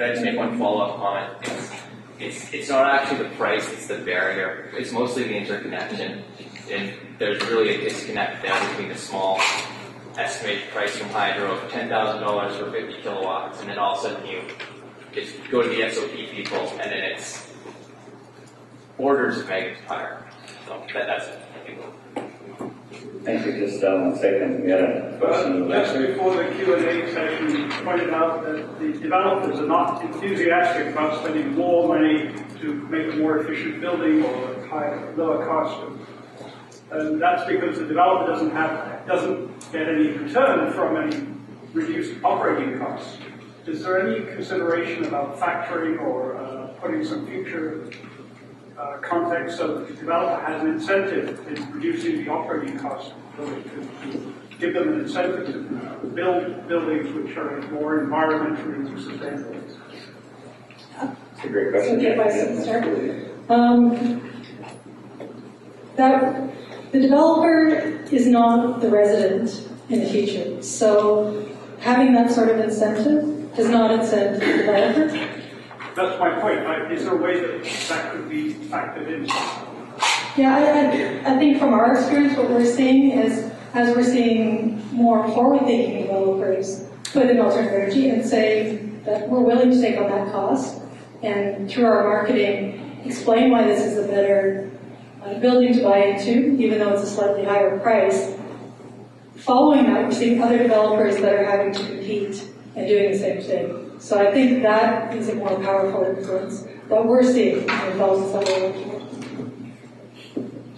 Speaker 6: Can I just make one follow-up comment? It's, it's, it's not actually the price, it's the barrier. It's mostly the interconnection. And there's really a disconnect there between the small estimated price from hydro of ten thousand dollars for fifty kilowatts, and then all of a sudden you just go to the SOP people, and then it's orders of magnitude higher. So that, that's it.
Speaker 1: Thank you, just uh, one second, we had a question.
Speaker 7: Well, just before the Q and A session, you pointed out that the developers are not enthusiastic about spending more money to make a more efficient building or a higher, lower cost. And that's because the developer doesn't have, doesn't get any return from any reduced operating costs. Is there any consideration about factoring or uh, putting some future uh, context so that the developer has an incentive in reducing the operating costs, so it could to give them an incentive to uh, build buildings which are more environmentally sustainable.
Speaker 1: That's a great question.
Speaker 4: Okay, if I can start. Um, that, the developer is not the resident in the future, so having that sort of incentive does not incent the developer.
Speaker 7: That's my point. Like, Is there a way that that could be factored in?
Speaker 4: Yeah, I, I, think from our experience, what we're seeing is, as we're seeing more forward-thinking developers put in alternative energy and say that we're willing to take on that cost, and through our marketing, explain why this is a better uh, building to buy into, even though it's a slightly higher price. Following that, we're seeing other developers that are having to compete and doing the same thing. So I think that is a more powerful influence that we're seeing in developments that.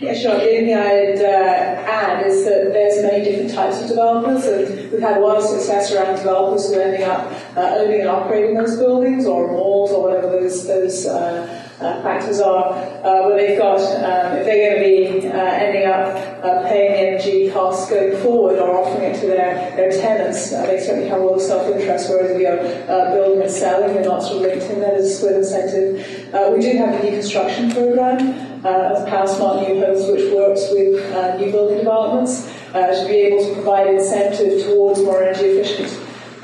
Speaker 2: Yeah, sure. The only thing I'd uh, add is that there's many different types of developers, and we've had a lot of success around developers who are ending up uh, owning and operating those buildings or malls or whatever those those uh, uh, factors are, uh, they've got um, if they're going to be uh, ending up uh, paying energy costs going forward or offering it to their their tenants, uh, they certainly have a lot of self-interest. Whereas if you're uh, building and selling, they're not sort of linked in there as with incentive. Uh, we do have a new construction program uh, Power Smart New Homes, which works with new building developments to be able to provide incentive towards more energy efficient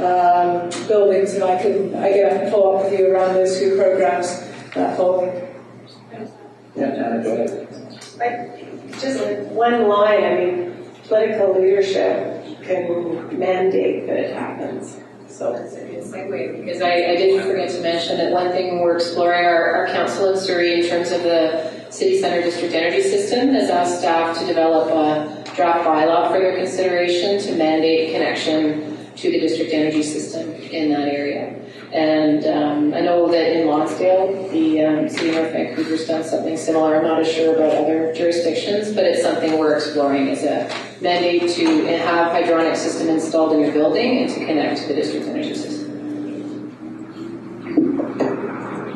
Speaker 2: um, buildings. And I can, again, I can follow up with you around those two programs uh, following.
Speaker 1: Yeah, go ahead.
Speaker 3: Just one line, I mean, political leadership can mandate that it happens. So
Speaker 5: It's a good segue, because I, I did forget to mention that one thing we're exploring, our, our council in Surrey, in terms of the city center district energy system, has asked staff to develop a draft bylaw for their consideration to mandate connection to the district energy system in that area. And um, I know that in Lonsdale, the um, city of North Vancouver's done something similar. I'm not as sure about other jurisdictions, but it's something we're exploring as a mandate to have hydronic system installed in your building and to connect to the district energy system.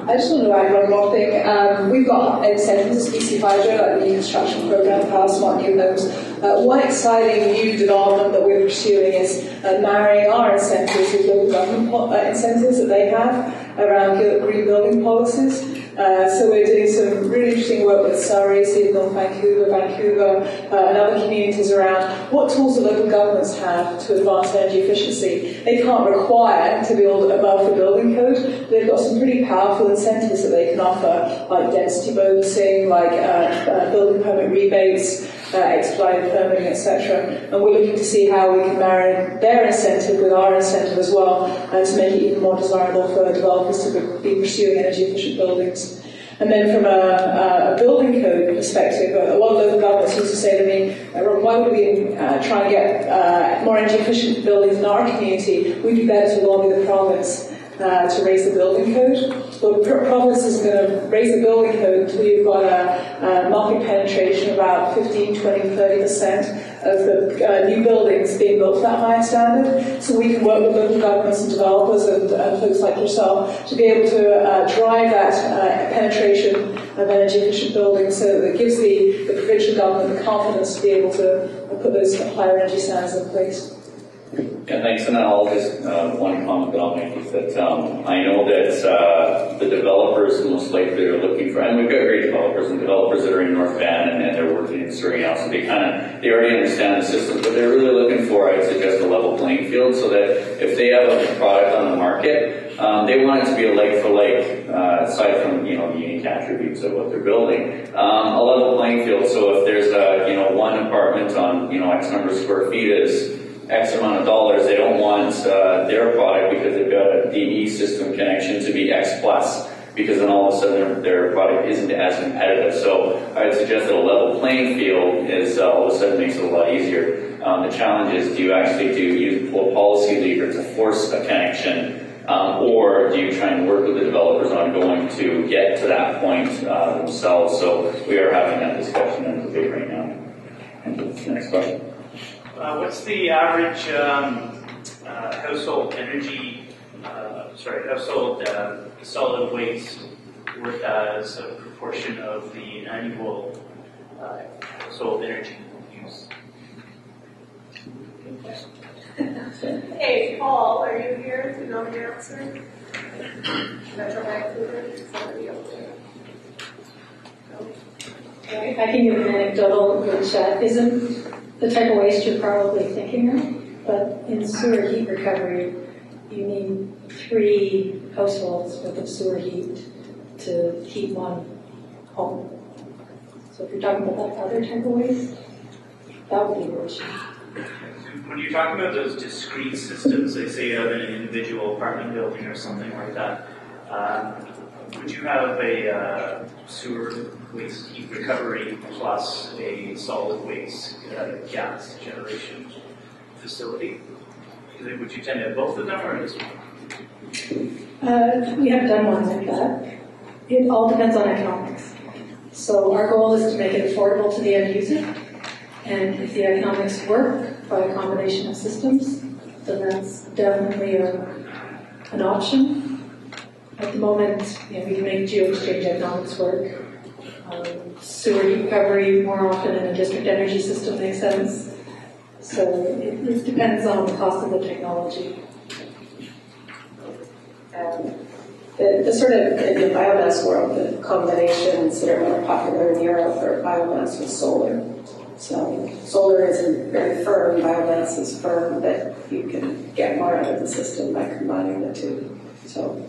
Speaker 2: I just want to add one more thing. Um, we've got incentives BC Hydro, like the construction program, Power Smart New Homes. Uh, one exciting new development that we're pursuing is uh, marrying our incentives with local government po- uh, incentives that they have around green building policies. Uh, so we're doing some really interesting work with Surrey, City of North Vancouver, Vancouver, uh, and other communities around what tools the local governments have to advance energy efficiency. They can't require to build above the building code. They've got some pretty powerful incentives that they can offer, like density bonusing, like building permit rebates, uh, expedited permitting, etc. And we're looking to see how we can marry their incentive with our incentive as well, uh, to make it even more desirable for developers to be pursuing energy efficient buildings. And then from a, a building code perspective, a lot of local governments used to say to me, why would we uh, try and get uh, more energy efficient buildings in our community? We'd be better to lobby the province uh, to raise the building code. But Pro- Providence isn't going to raise the building code until you've got a, a market penetration of about 15, 20, 30% of the uh, new buildings being built to that higher standard. So we can work with local governments and developers and uh, folks like yourself to be able to uh, drive that uh, penetration of energy efficient buildings so that it gives the, the provincial government the confidence to be able to put those higher energy standards in place.
Speaker 1: Yeah, thanks. And I'll just, uh, one comment that I'll make is that, um, I know that, uh, the developers most likely are looking for, and we've got great developers and developers that are in North and, and they're working in Surrey now, so they kind of, they already understand the system, but they're really looking for, I'd suggest, a level playing field so that if they have a product on the market, um, they want it to be a like for like, uh, aside from, you know, the unique attributes of what they're building, um, a level playing field. So if there's a, you know, one apartment on, you know, X number of square feet is, X amount of dollars, they don't want uh, their product because they've got a DE system connection to be X plus, because then all of a sudden their, their product isn't as competitive. So I would suggest that a level playing field is uh, all of a sudden makes it a lot easier. Um, the challenge is, do you actually do you pull a policy lever to force a connection, um, or do you try and work with the developers on going to get to that point uh, themselves? So we are having that discussion and debate right now. Next question.
Speaker 8: Uh, what's the average um, uh, household energy, uh, sorry, household uh, solid waste worth as a proportion of the annual uh, household energy use?
Speaker 3: Hey, Paul, are you here to know the answer? Metro Vancouver, somebody else there?
Speaker 4: I can give an anecdotal, which uh, isn't the type of waste you're probably thinking of, but in sewer heat recovery, you need three households worth of sewer heat to heat one home. So if you're talking about that other type of waste, that would be issue.
Speaker 8: When you're talking about those discrete systems, they say have an individual apartment building or something like that, um, would you have a uh, sewer waste heat recovery plus a solid waste uh, gas generation facility? Would you tend to have both of them or just one?
Speaker 4: Uh, we have done ones like that. It all depends on economics. So our goal is to make it affordable to the end user. And if the economics work by a combination of systems, then that's definitely a, an option. At the moment, you know, we can make geo-exchange economics work. Um, sewer recovery more often in a district energy system makes sense. So it, it depends on the cost of the technology.
Speaker 3: Um, The, the sort of, in the biomass world, the combinations that are more popular in Europe are biomass with solar. So solar isn't very firm, biomass is firm, but you can get more out of the system by combining the two. So,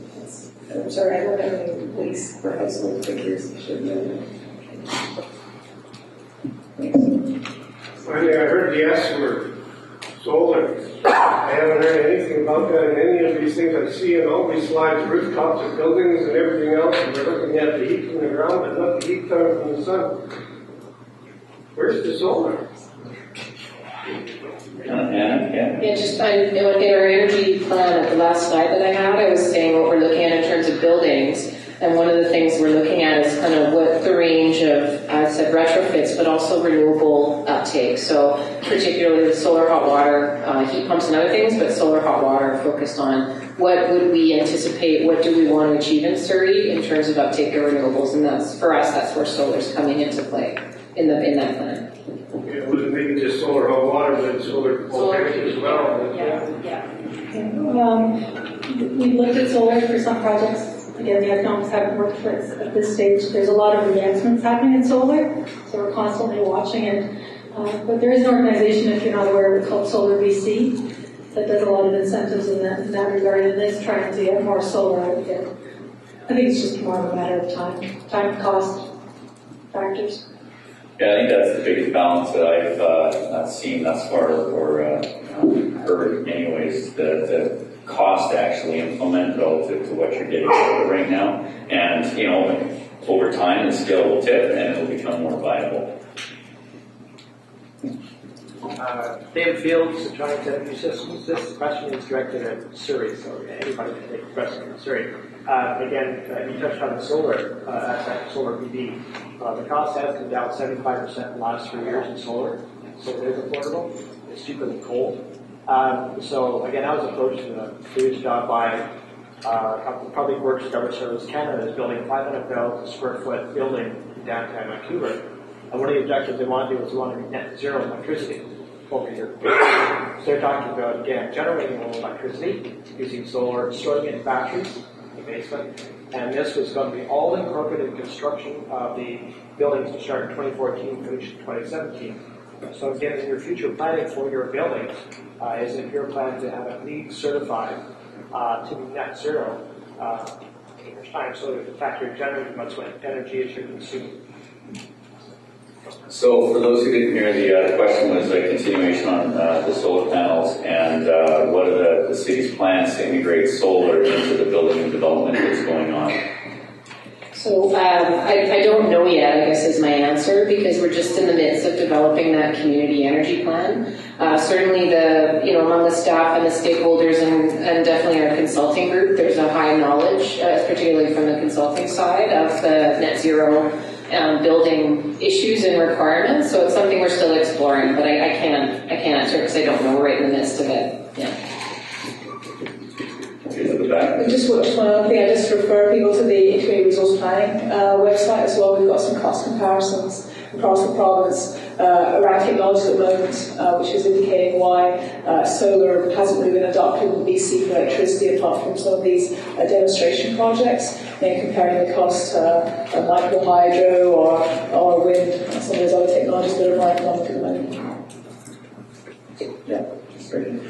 Speaker 3: I'm sorry, I don't have any waste for household figures, I should know.
Speaker 9: Finally, I heard the S word, solar. I haven't heard anything about that in any of these things I see in all these slides, rooftops of buildings and everything else, and we're looking at the heat from the ground, but not the heat coming from the sun. Where's the solar?
Speaker 1: Anna, yeah.
Speaker 5: Yeah, just, in our energy plan, at the last slide that I had, I was saying what we're looking at in terms of buildings. And one of the things we're looking at is kind of what the range of, I said retrofits, but also renewable uptake. So particularly the solar hot water, uh, heat pumps and other things, but solar hot water focused on what would we anticipate, what do we want to achieve in Surrey in terms of uptake of renewables. And that's, for us, that's where solar's coming into play in the, in that plan.
Speaker 9: It wasn't maybe just solar hot water, but it's solar voltaic as well.
Speaker 5: yeah.
Speaker 4: Um, we looked at solar for some projects. Again, the economics haven't worked for us at this stage. There's a lot of advancements happening in solar, so we're constantly watching it. Uh, but there is an organization, if you're not aware, of it called Solar BC that does a lot of incentives in that, in that regard and is trying to get more solar out there. I think it's just more of a matter of time, time, cost factors.
Speaker 1: Yeah, I think that's the biggest balance that I've uh, seen thus far, or uh, heard anyways, the, the cost to actually implement relative to what you're getting right now. And, you know, over time, the scale will tip and it will become more viable.
Speaker 8: Uh,
Speaker 10: David Fields, Giant Energy Systems. This question is directed at Surrey, so anybody can take the question from Surrey. Uh, again, uh, you touched on the solar uh, aspect, solar PV. Uh, the cost has come down 75% in the last three years in solar, so it is affordable. It's cheaper than coal. Um, so again, I was approached in a previous job by uh, Public Works Government Service Canada is building 500,000 square foot building in downtown Vancouver. And one of the objectives they want to do is they want to net zero electricity over here. So they're talking about, again, generating more electricity using solar, storing it in batteries basement. And this was going to be all incorporated in construction of the buildings to start in 2014, finish in 2017. So again, in your future planning for your buildings, uh, is it your plan to have it LEED certified uh, to be net zero uh, in years time, so that you're generating much energy as you're consuming.
Speaker 1: So for those who didn't hear, the uh, question was a continuation on uh, the solar panels and uh, what are the, the city's plans to integrate solar into the building and development that's going on?
Speaker 5: So um, I, I don't know yet, I guess is my answer, because we're just in the midst of developing that community energy plan. Uh, certainly the, you know, among the staff and the stakeholders and, and definitely our consulting group, there's a high knowledge, uh, particularly from the consulting side of the net zero um, building issues and requirements. So it's something we're still exploring, but I, I can't, I can't answer because I don't know. We're right in the midst of it. Yeah.
Speaker 2: I just want one other thing, I just refer people to the integrated resource planning uh, website as well. We've got some cost comparisons across the province uh, around technology at the moment, uh, which is indicating why uh, solar hasn't really been adopted in BC for electricity apart from some of these uh, demonstration projects, and comparing the cost uh, of micro hydro or, or wind and some of those other technologies that are more economic at the moment. Yeah, great.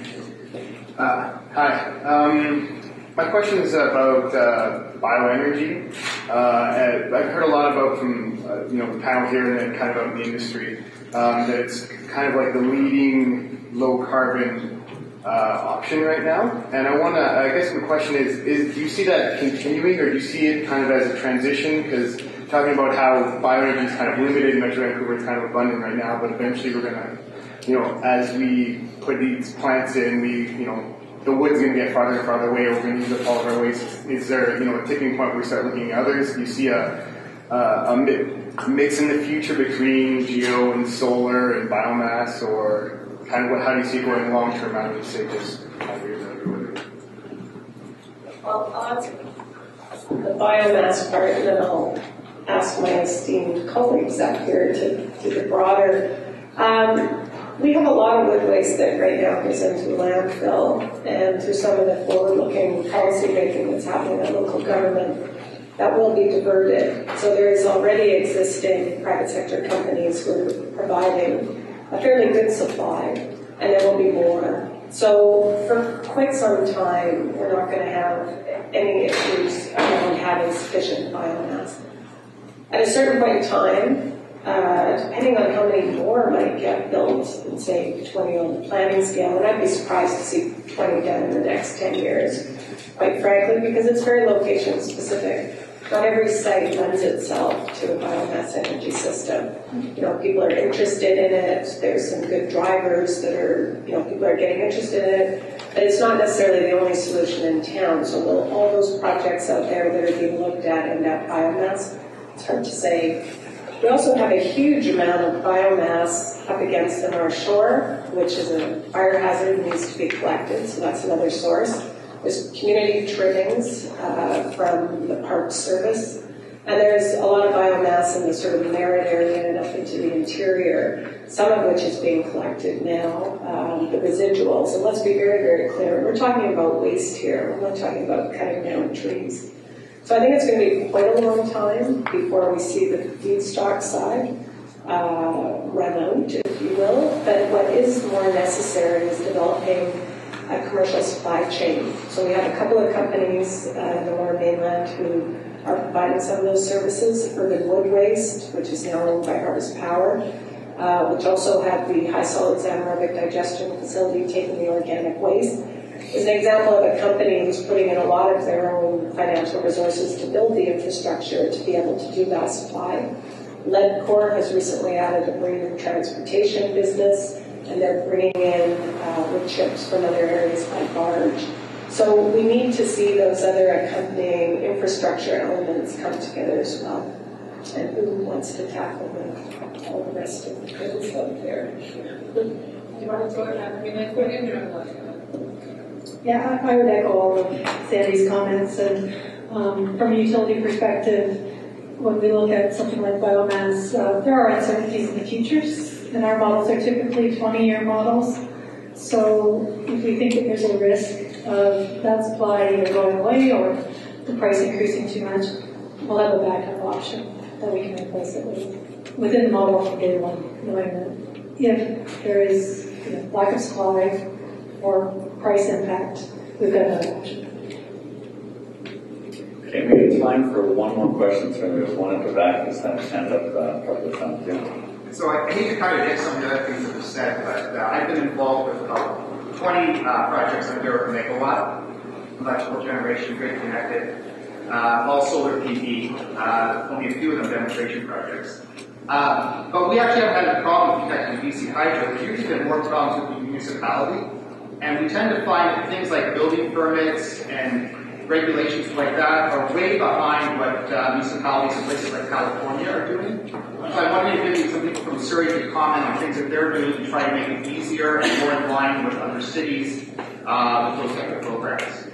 Speaker 11: Uh, hi. Um, my question is about bioenergy. Uh, I've heard a lot about from uh, you know the panel here and then kind of out in the industry um, that it's kind of like the leading low carbon uh, option right now. And I want to, I guess my question is, is do you see that continuing or do you see it kind of as a transition? Because talking about how bioenergy is kind of limited in Metro Vancouver, it's kind of abundant right now, but eventually we're going to, you know, as we put these plants in, we, you know, the wood's going to get farther and farther away. We're going to use up all of our waste. Is there, you know, a tipping point where we start looking at others? Do you see a, a mix in the future between geo and solar and biomass, or kind of what? How do you see it going long term? Out of say just five years out
Speaker 3: Well, the biomass part, and then I'll ask my esteemed colleagues up here to, to the broader. Um, we have a lot of wood waste that right now goes into landfill, and through some of the forward-looking policy making that's happening at local government, that will be diverted. So there is already existing private sector companies who are providing a fairly good supply, and there will be more. So for quite some time, we're not going to have any issues around having sufficient biomass. At a certain point in time, uh, depending on how many more might get built in, say, 20 on the planning scale, and I'd be surprised to see 20 done in the next 10 years, quite frankly, because it's very location specific. Not every site lends itself to a biomass energy system. You know, people are interested in it. There's some good drivers that are, you know, people are getting interested in it. But it's not necessarily the only solution in town. So all those projects out there that are being looked at in that biomass, it's hard to say we also have a huge amount of biomass up against the North Shore, which is a fire hazard and needs to be collected, so that's another source. There's community trimmings uh, from the Park Service, and there's a lot of biomass in the sort of Merritt area and up into the interior, some of which is being collected now, um, the residuals. And let's be very, very clear, we're talking about waste here, we're not talking about cutting down trees. So I think it's going to be quite a long time before we see the feedstock side uh, run out, if you will. But what is more necessary is developing a commercial supply chain. So we have a couple of companies uh, in the lower mainland who are providing some of those services. Urban Wood Waste, which is now owned by Harvest Power, uh, which also have the high solids anaerobic digestion facility taking the organic waste is an example of a company who's putting in a lot of their own financial resources to build the infrastructure to be able to do that supply. Ledcor has recently added a marine transportation business. and they're bringing in uh, wood chips from other areas by barge. So we need to see those other accompanying infrastructure elements come together as well. And who wants to tackle the, all the rest of the bills out there?
Speaker 5: Do you want to or
Speaker 4: Yeah, I would echo all of Sandy's comments, and um, from a utility perspective, when we look at something like biomass, uh, there are uncertainties in the futures, and our models are typically 20-year models. So if we think that there's a risk of that supply either going away or the price increasing too much, we'll have a backup option that we can replace it with within the model from day one, knowing that if there is you know, lack of supply or price impact, we've got another option.
Speaker 1: Okay, we have time for one more question, so there's one at the back, this time, stand up, uh, a couple of times, yeah.
Speaker 12: So I hate to contradict some of the other things that were said, but uh, I've been involved with about 20 uh, projects under a megawatt, electrical generation, grid connected, uh, all solar PV, uh, only a few of them demonstration projects. Uh, but we actually haven't had a problem protecting BC Hydro. There's usually been more problems with the municipality, and we tend to find that things like building permits and regulations like that are way behind what uh, municipalities in places like California are doing. So I wanted to give some people from Surrey to comment on things that they're doing to try to make it easier and more in line with other cities uh, with those type of programs.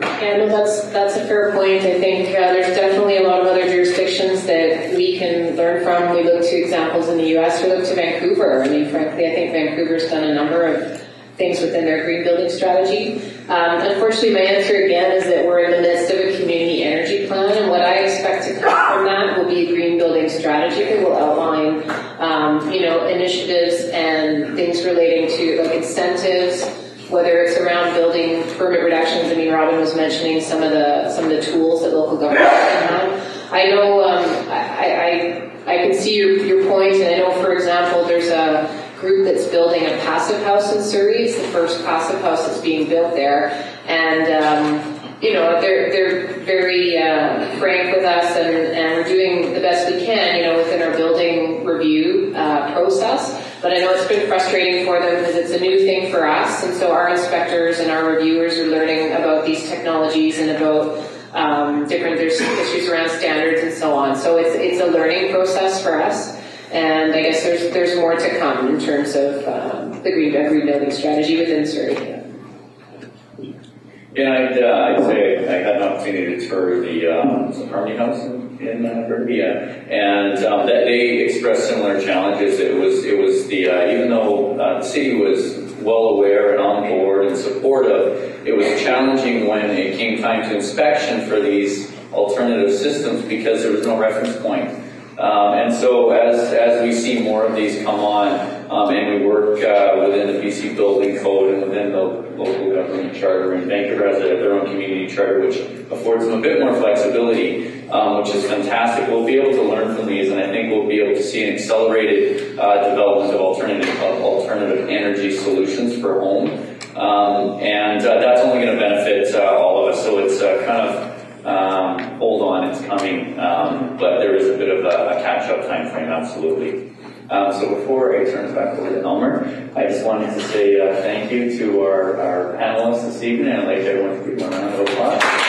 Speaker 5: No, that's, that's a fair point. I think uh, there's definitely a lot of other jurisdictions that we can learn from. We look to examples in the US, we look to Vancouver. I mean, frankly, I think Vancouver's done a number of things within their green building strategy. Um, unfortunately, my answer again is that we're in the midst of a community energy plan, and what I expect to come from that will be a green building strategy that will outline, um, you know, initiatives and things relating to like incentives, whether it's around building permit reductions. I mean, Robyn was mentioning some of the some of the tools that local governments can have. I know um, I, I I can see your your point, and I know, for example, there's a group that's building a passive house in Surrey. It's the first passive house that's being built there, and um, you know they're they're very uh, frank with us, and, and we're doing the best we can, you know, within our building review uh, process. But I know it's been frustrating for them because it's a new thing for us, and so our inspectors and our reviewers are learning about these technologies and about um, different there's issues around standards and so on. So it's it's a learning process for us. And I guess there's there's more to come in terms of um, the green, building strategy within Surrey.
Speaker 1: Yeah, I'd, uh, I'd say I had an opportunity to tour the, um, Harmony House in, in uh, Burnaby, and um, that they expressed similar challenges. It was it was the uh, even though uh, the city was well aware and on board and supportive, it was challenging when it came time to inspection for these alternative systems because there was no reference point. Um, and so as, as we see more of these come on, um, and we work uh, within the BC Building Code and within the local government charter, and Vancouver has their own community charter, which affords them a bit more flexibility, um, which is fantastic. We'll be able to learn from these, and I think we'll be able to see an accelerated uh, development of alternative of alternative energy solutions for home, um, and uh, that's only going to benefit uh, all of us. So it's uh, kind of um, hold on, it's coming, um, but there is a bit of a, a catch-up time frame, absolutely. Um, so before I turn it back over to Elmer, I just wanted to say uh, thank you to our, our panelists this evening, and I'd like everyone to give them a round of applause.